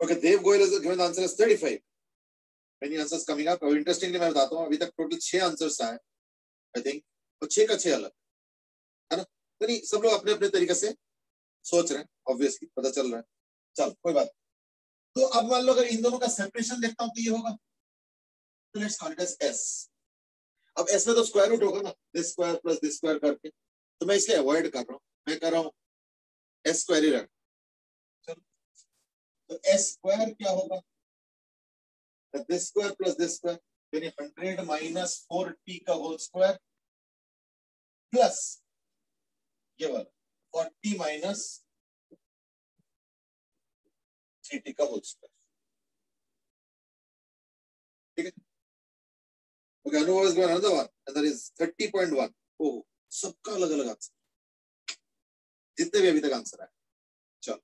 okay Dev Goyal is given answer is 35 many answers coming up. और इंटरेस्टिंगली मैं बताता हूँ, अभी तक टोटल छह आंसर्स आए आई थिंक और छह का छह अलग। है ना? तो नहीं, सब लोग अपने अपने तरीके से सोच रहे हैं ऑब्वियसली पता चल रहा है। चल, कोई बात तो अब मान लो अगर इन दोनों का सेपरेशन देखता हूँ तो ये होगा। तो let's call it as s अब एस में तो स्क्वायर रूट होगा ना। This square plus this square करके। तो मैं इसलिए अवॉइड कर रहा हूँ। मैं कर रहा हूँ एस स्क्वायर ही रख चलो। तो एस स्क्वायर क्या होगा? This square plus this square यानी हंड्रेड माइनस फोर टी का होल स्क्वायर प्लस ये वाला। फोर्टी माइनस थ्री टी का होल स्क्वायर ठीक है? Okay Anubhav is another one and that is 30.1 ओह सबका अलग अलग आंसर जितने भी अभी तक आंसर आए। चलो।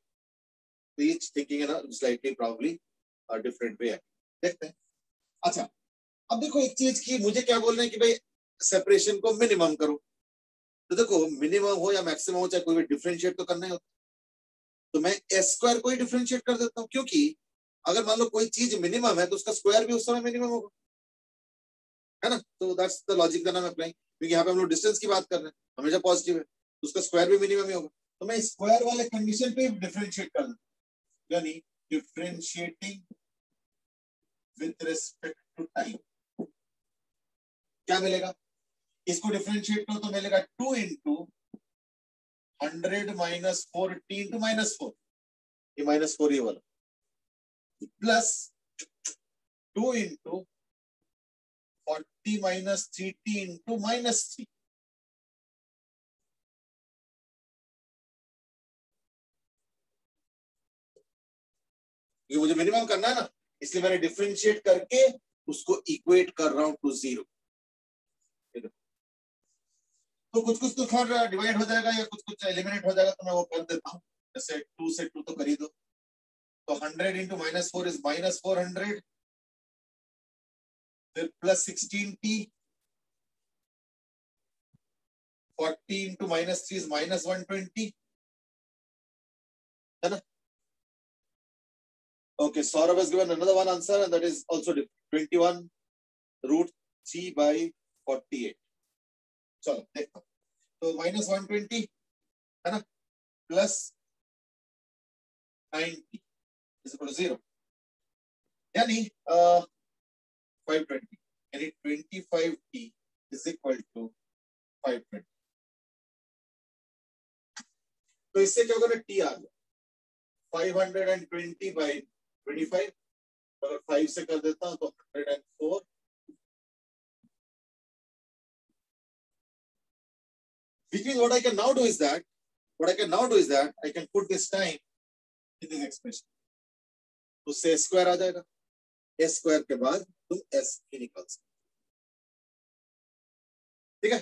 Each thinking in a slightly probably different way है। देखते हैं। अच्छा अब देखो एक चीज़ की मुझे क्या बोल रहे हैं कि भाई सेपरेशन को मिनिमम करो। तो देखो मिनिमम हो या मैक्सिमम हो, चाहे कोई भी डिफरेंशिएट तो करना ही होता तो मैं एस स्क्वायर को ही डिफरेंशिएट कर देता हूँ, क्योंकि अगर मान लो कोई चीज़ मिनिमम है तो उसका स्क्वायर भी उस समय मिनिमम होगा। है ना? तो that's the logic that I am applying क्योंकि यहाँ पे हम लोग डिस्टेंस की बात कर रहे हैं, हमेशा पॉजिटिव है तो उसका स्क्वायर भी मिनिमम ही होगा। तो मैं स्क्वायर वाले कंडीशन पे डिफरेंशिएट कर देता यानी differentiating with respect to time क्या मिलेगा? इसको डिफरेंशिएट करो तो मिलेगा two into hundred minus four t into minus four ये माइनस फोर ये वाला plus two into forty minus three t into minus three ये मुझे मिनिमम करना है ना, इसलिए मैंने डिफ्रेंशिएट करके उसको इक्वेट कर रहा हूँ टू ज़ीरो तो कुछ कुछ तो खैर डिवाइड हो जाएगा या कुछ कुछ एलिमिनेट हो जाएगा तो मैं वो कर देता हूँ। जैसे टू से टू तो कर दो। तो hundred into minus four is minus four hundred फिर plus sixteen t forty into minus three is minus one twenty है ना? Okay, Saurabh has given another one answer, and that is also 21 root 3 by 48. चलो देखो तो minus one twenty है ना? Plus zero यानी five twenty यानी twenty five t is equal to five twenty तो इससे क्या होगा टी आ गया। Five hundred and twenty by twenty five अगर फाइव से कर देता हूँ तो hundred and four Which means what I can now do is that, what I can now do is that I can put this time in this expression. उससे square आ जाएगा। S square के बाद तुम एस ही निकाल सकते ठीक है?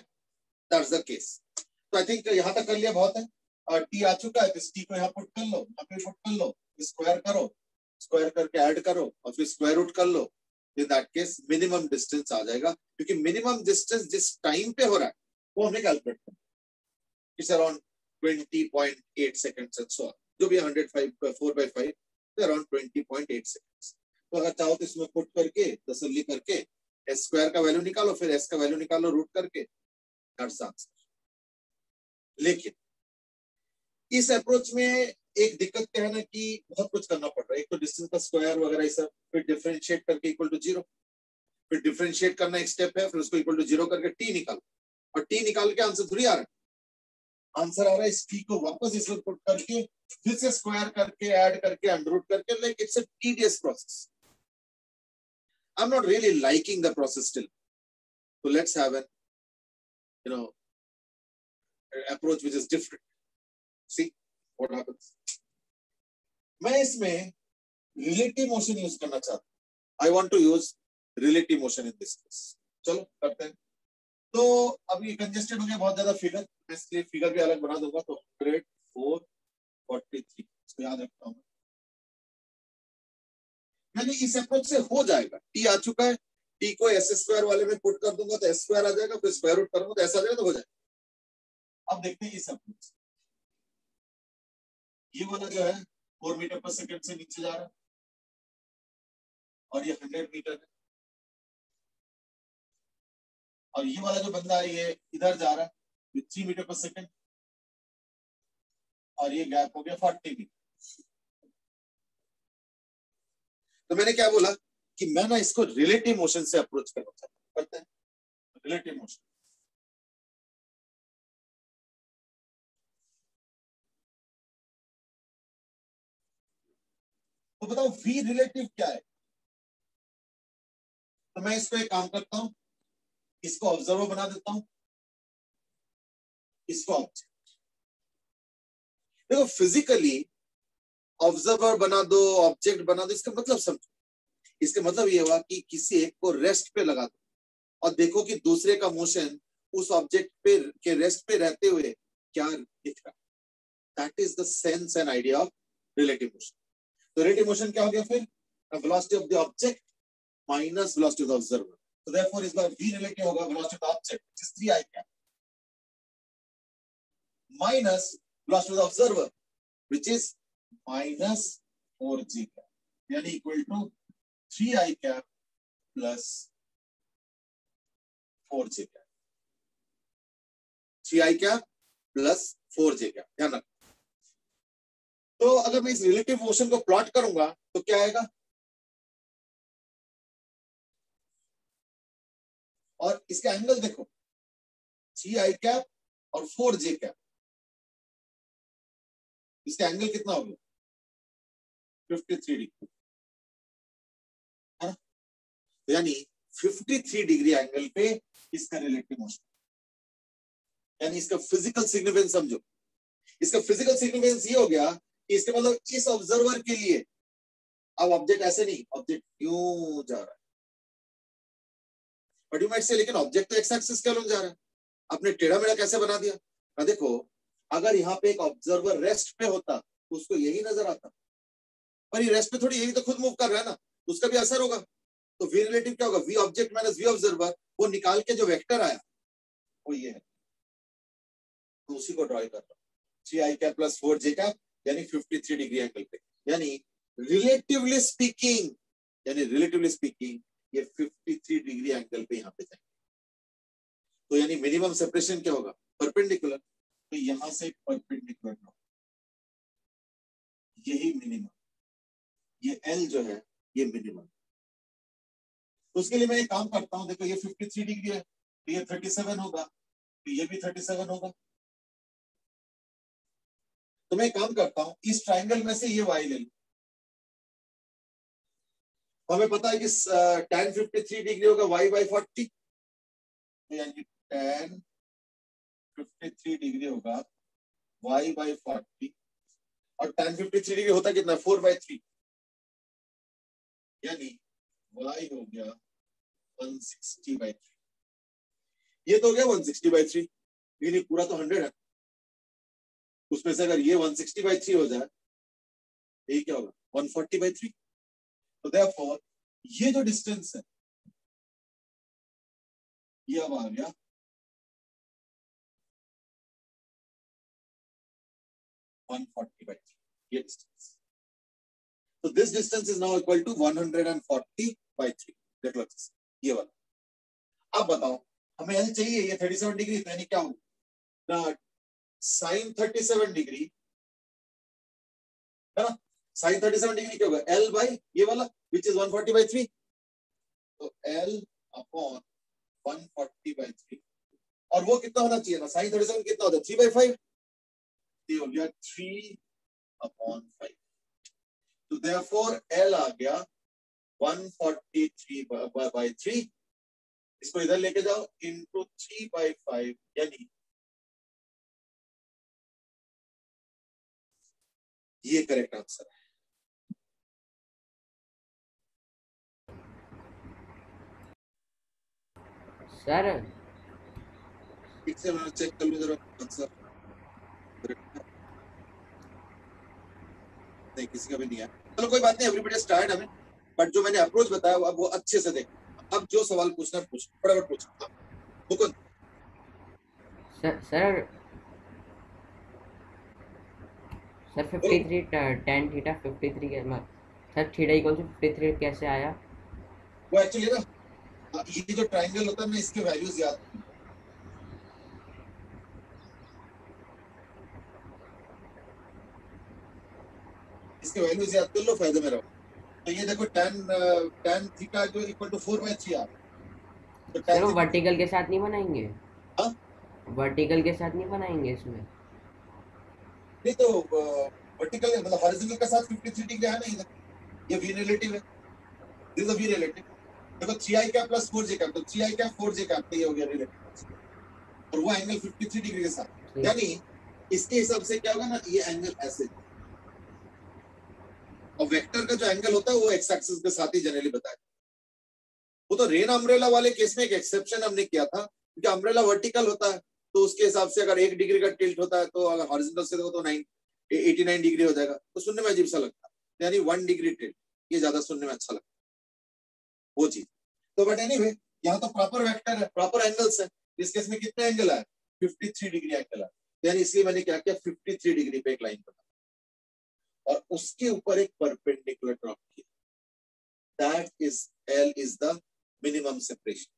दैट्स द केस तो आई थिंक यहाँ तक कर लिया बहुत है। और टी आ चुका है तो टी को यहाँ पुट कर लो यहाँ पे पुट कर लो स्क्वायर करो स्क्वायर करके ऐड करो और फिर स्क्वायर रूट कर लो। In that case minimum distance आ जाएगा। क्योंकि मिनिमम डिस्टेंस जिस टाइम पे हो रहा है वो हमें कैलकुलेट करना it's around 20.8 seconds and so on. जो भी 105 4 by 5 तो around 20.8 seconds. तो अगर चाहो तो इसमें पुट करके, तसल्ली करके एस स्क्वायर का वैल्यू निकालो, फिर एस का वैल्यू निकालो रूट करके आंसर लेकिन, इस अप्रोच में एक दिक्कत क्या है ना कि बहुत कुछ करना पड़ रहा है। एक तो डिस्टेंस का स्क्वायर वगैरह ये सब, फिर डिफरेंशिएट करके इक्वल टू ज़ीरो फिर डिफरेंशिएट करना एक स्टेप है, फिर उसको इक्वल टू ज़ीरो करके टी निकालो। और टी निकाल के आंसर थोड़ी आ रहा है। आंसर आ रहा है इस टी को वापस इसमें पुट करके, फिर से स्क्वायर करके ऐड करके अंडररूट करके like it's a tedious process I am not really liking the process still so let's have an, you know, approach which is different. See what happens. मैं इसमें रिलेटिव मोशन यूज़ करना चाहता हूँ. I want to use relative motion in this case चलो करते हैं. तो अब ये कंजेस्टेड हो गया बहुत ज़्यादा फिगर मैं इसलिए फिगर भी अलग बना दूँगा तो हंड्रेड फोर फोर्टी थ्री इसको याद रखता हूँ यानी इस अप्रोच से हो जाएगा। टी आ चुका है टी को एस स्क्वायर वाले में पुट कर दूँगा तो एस स्क्वायर आ जाएगा, फिर स्क्वायर रूट करूँगा तो ऐसा आ जाएगा तो हो जाएगा। अब देखते हैं इस अप्रोच ये वाला जो है फोर मीटर पर सेकंड से नीचे जा रहा है। और ये हंड्रेड मीटर है। और ये वाला जो बंदा है, ये इधर जा रहा है थ्री मीटर पर सेकंड और ये गैप हो गया फोर्टी मीटर तो मैंने क्या बोला कि मैं ना इसको रिलेटिव मोशन से अप्रोच करना चाहता हूँ करते हैं। रिलेटिव मोशन तो बताओ वी रिलेटिव क्या है? तो मैं इसको एक काम करता हूँ। इसको ऑब्जर्वर बना देता हूँ। इसको ऑब्जेक्ट देखो फिजिकली ऑब्जर्वर बना दो ऑब्जेक्ट बना दो, इसका मतलब समझो। इसका मतलब ये हुआ कि किसी एक को रेस्ट पे लगा दो और देखो कि दूसरे का मोशन उस ऑब्जेक्ट पे, के रेस्ट पे रहते हुए क्या दिख रहा that is the sense and idea of relative motion तो रिलेटिव मोशन क्या हो गया फिर? Velocity of the object minus velocity of the observer तो देयरफॉर इस बार v रिलेटिव होगा velocity of the object which is 3 i cap minus velocity of the observer which is minus 4g cap यानी equal to 3 i cap plus 4j cap 3 i cap plus 4j cap ध्यान रखना तो अगर मैं इस relative motion को plot करूँगा तो क्या आएगा और इसका एंगल देखो। थ्री आई कैप और फोर जे कैप इसका एंगल कितना हो गया? फिफ्टी थ्री डिग्री है? ना यानी फिफ्टी थ्री डिग्री एंगल पे इसका रिलेटिव मोशन यानी इसका फ़िज़िकल सिग्निफिकेंस समझो। इसका फ़िज़िकल सिग्निफिकेंस ये हो गया कि इसके मतलब इस ऑब्जर्वर के लिए अब ऑब्जेक्ट ऐसे नहीं ऑब्जेक्ट क्यों जा रहा है। बट यू माइट से, लेकिन ऑब्जेक्ट तो एक्स एक्सिस के जा रहा है। आपने टेढ़ा मेढ़ा कैसे बना दिया? ना देखो, अगर यहाँ पे एक ऑब्जर्वर रेस्ट पे होता तो उसको यही नज़र आता। पर ये रेस्ट पे थोड़ी यही तो खुद मूव कर रहा है ना तो उसका भी असर होगा। तो वी रिलेटिव क्या होगा? V object minus v observer वो निकाल के जो वेक्टर आया, वो ये है। तो उसी को ड्रॉ कर रहा three i cap plus four j cap यानी 53 डिग्री एंगल पे। यानी रिलेटिवली स्पीकिंग यानी रिलेटिवली स्पीकिंग ये 53 डिग्री एंगल पे यहाँ पे जाएँगे। तो यानी मिनिमम सेपरेशन क्या होगा? परपेंडिकुलर तो यहाँ से परपेंडिकुलर यही मिनिमम ये एल जो है, ये मिनिमम तो उसके लिए मैं एक काम करता हूँ, देखो ये 53 डिग्री है तो ये 37 होगा तो ये भी 37 होगा। तो मैं काम करता हूँ, इस ट्राइंगल में से ये वाई ले लू। हमें पता है कि टेन फिफ्टी थ्री डिग्री होगा वाई बाई फोर्टी यानी टेन फिफ्टी थ्री डिग्री होगा वाई बाई फोर्टी और टेन फिफ्टी थ्री डिग्री होता कितना? फोर बाई थ्री यानी वाई हो गया वन सिक्सटी बाई थ्री ये तो हो गया वन सिक्सटी बाई थ्री यानी पूरा तो हंड्रेड है. उसमें से अगर ये 160 बाई थ्री हो जाए, ये क्या होगा? 140 बाई थ्री तो देयरफॉर ये जो डिस्टेंस है, ये अब आ गया। वन फोर्टी बाई थ्री ये डिस्टेंस तो this distance is now equal to 140 by three देख लो ये वाला। अब बताओ, हमें एल चाहिए, ये 37 डिग्री तो यानी क्या होगा साइन 37 डिग्री है ना? साइन 37 डिग्री क्या होगा? एल बाई ये वाला विच इज़ 140 बाई थ्री तो एल अपॉन 140 बाई थ्री और वो कितना होना चाहिए ना? साइन 37 कितना होता है? थ्री बाई फाइव हो गया थ्री अपॉन फाइव तो देयरफॉर एल आ गया 143 बाई थ्री इसको इधर लेके जाओ इंटू थ्री बाई फाइव यानी ये करेक्ट आंसर है।
सर
ठीक से मैं चेक कर लूँ जरा आंसर नहीं किसी का भी नहीं है चलो तो कोई बात नहीं एवरीबॉडी स्टार्ट हमें बट जो मैंने अप्रोच बताया अब वो अच्छे से देख अब जो सवाल पूछना पूछ फटाफट पूछ Mukund
sir sir sir 53 tan theta 53 के मतलब सर थीटा इक्वल टू 53 कैसे आया?
वो एक्चुअली ना ये जो ट्रायंगल होता है ना इसके वैल्यूज़ याद इसके वैल्यूज़ याद कर लो फ़ायदे में रहो। तो ये देखो tan tan थीटा जो इक्वल टू 4 बाय 3 आ
तो वो वर्टिकल के साथ नहीं बनाएँगे?
हाँ?
वर्टिकल के साथ नहीं बनाएँगे इसमें?
नहीं तो वर्टिकल मतलब हॉरिजॉन्टल के साथ 53 डिग्री है ना ये वी रिलेटिव है। This is a v relative देखो three i cap plus 4j cap तो 3i कैप 4j कैप ये हो गया रिलेटिव और वो एंगल 53 डिग्री के साथ। यानी इसके हिसाब से क्या होगा ना ये एंगल ऐसे। और वेक्टर का जो एंगल होता है वो एक्स एक्सिस के साथ ही जनरली बताया वो तो रेन अम्ब्रेला वाले केस में एक एक्सेप्शन हमने किया था। क्योंकि अम्ब्रेला वर्टिकल होता है तो उसके हिसाब से अगर एक डिग्री का टिल्ट होता है तो अगर हॉरिजॉन्टल से देखो तो नाइन एटी नाइन डिग्री हो जाएगा। तो सुनने में अजीब सा लगता है। यानी वन डिग्री टिल्ट ये ज़्यादा सुनने में अच्छा लगता है। वो चीज़। तो बट एनी वे यहाँ तो प्रॉपर वेक्टर है प्रॉपर एंगल्स है। इस केस में कितने एंगल है 53 डिग्री एंगल है यानी इसलिए मैंने क्या किया? 53 डिग्री पे एक लाइन बना। और उसके ऊपर एक परपेंडिकुलर ड्रॉप किया। That is l is the minimum separation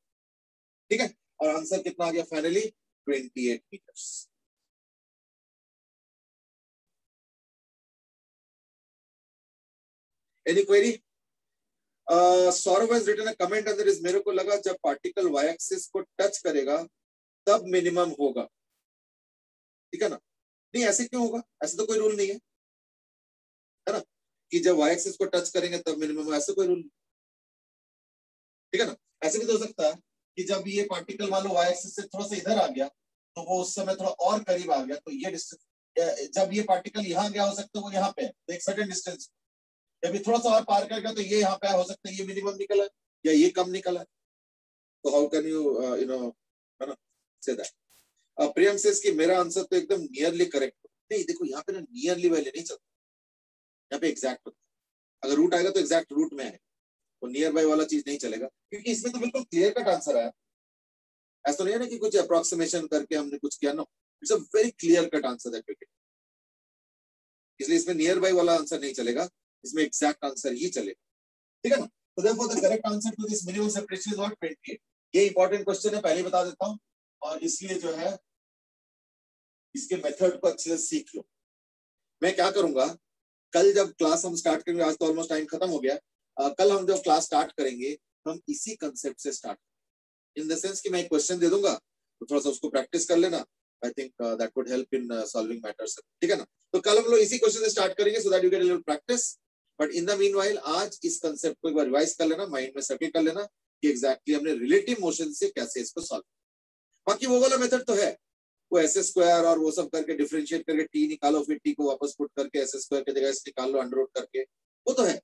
ठीक है? और आंसर कितना आ गया finally 28 meters any any uh, Saurabh written a comment under is, मेरे को लगा जब पार्टिकल y एक्सिस को टच करेगा, तब मिनिमम होगा। ठीक है ना? नहीं, ऐसे क्यों होगा? ऐसे तो कोई रूल नहीं है। है ना? कि जब y एक्सिस को टच करेंगे, तब मिनिमम ऐसे कोई रूल नहीं। ठीक है ना? ऐसे भी तो हो सकता है कि जब ये पार्टिकल मान लो एक्सिस से थोड़ा सा इधर आ गया तो वो उस समय थोड़ा और करीब आ गया तो ये डिस्टेंस जब ये पार्टिकल यहाँ गया हो सकता है, वो यहाँ पे तो एक सर्टेन डिस्टेंस जब थोड़ा सा और पार कर गया तो ये यहाँ पे हो सकता है, ये मिनिमम निकला या ये कम निकला तो how can you you know है ना? से दैट प्रियम सेज कि मेरा आंसर तो एकदम नियरली करेक्ट नहीं, देखो यहाँ पे ना नियरली वाले नहीं चलता। यहाँ पे एग्जैक्ट होता है। अगर रूट आएगा तो एग्जैक्ट रूट में आएगा तो नियर बाय वाला चीज़ नहीं चलेगा। क्योंकि इसमें तो बिल्कुल क्लियर कट आंसर आया। ऐसा तो नहीं है ना कि कुछ अप्रोक्सीमेशन करके हमने कुछ किया ना it's a very clear cut answer है वी इसलिए इसमें नियर बाय वाला आंसर नहीं चलेगा। इसमें एग्जैक्ट आंसर ही चलेगा। ठीक है ना? तो therefore the correct answer to this minimum separation is what 28 ये इंपॉर्टेंट क्वेश्चन है पहले बता देता हूँ। और इसलिए जो है इसके मेथड को अच्छे से सीख लो। मैं क्या करूँगा? कल जब क्लास हम स्टार्ट करेंगे आज तो ऑलमोस्ट टाइम खत्म हो गया। आ, कल हम जब क्लास स्टार्ट करेंगे हम इसी कंसेप्ट से स्टार्ट इन द सेंस कि मैं एक क्वेश्चन दे दूँगा तो थोड़ा सा उसको प्रैक्टिस कर लेना। I think that would help in solving matters ठीक है ना? तो कल हम लोग इसी क्वेश्चन से स्टार्ट करेंगे so that you get little practice but in the meanwhile आज इस कंसेप्ट को एक बार रिवाइज कर लेना माइंड में सेटल कर लेना कि एग्जैक्टली हमने रिलेटिव मोशन से कैसे इसको सॉल्व बाकी वो वाला मेथड तो है। वो एस स्क्वायर और वो सब करके डिफरेंशिएट करके टी निकालो, फिर टी को वापस पुट करके एस स्क्वायर की जगह एस निकाल लो अंडर करके। वो तो है।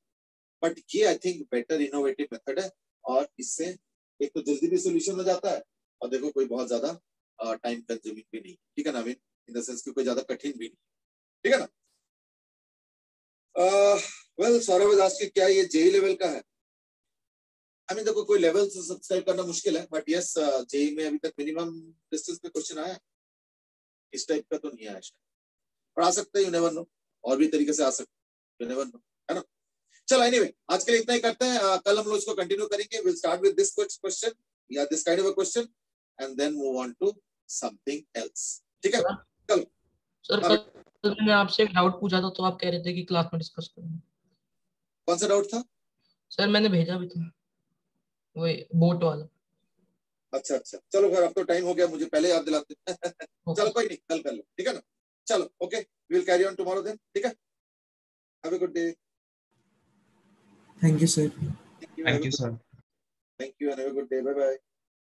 बट ये I think better innovative method है और इससे एक तो जल्दी भी सोल्यूशन हो जाता है और देखो कोई बहुत ज़्यादा टाइम कंज्यूमिंग भी नहीं। ठीक है ना मीन इन द सेंस कि कोई ज़्यादा कठिन भी नहीं। ठीक है ना? वेल सौरभ आज के क्या ये जेई लेवल का है? आई मीन देखो कोई लेवल से सब्सक्राइब करना मुश्किल है बट यस जेई में अभी तक मिनिमम डिस्टेंस पे क्वेश्चन आया इस टाइप का तो नहीं आया शायद और आ सकता है यू नेवर नो और भी तरीके से आ सकता है। यू नेवर नो है ना? चलो एनीवे आज के लिए इतना ही करते हैं। Uh, कल हम लोग इसको कंटिन्यू करेंगे। Will start with this question या this kind of a question and then move on to something else ठीक है? कल
सर कल मैंने आपसे एक डाउट पूछा था तो आप कह रहे थे कि क्लास में डिस्कस करेंगे।
कौन सा डाउट था?
सर मैंने भेजा भी था। वही बोट वाला।
अच्छा अच्छा। चलो फिर अब तो टाइम हो गया मुझे पहले याद दिलाते। चलो कोई नहीं कल कर लो ठीक है ना? चलो okay will carry on tomorrow then ठीक है? Have a good day
thank you sir
thank you
sir
thank you have a good day bye bye.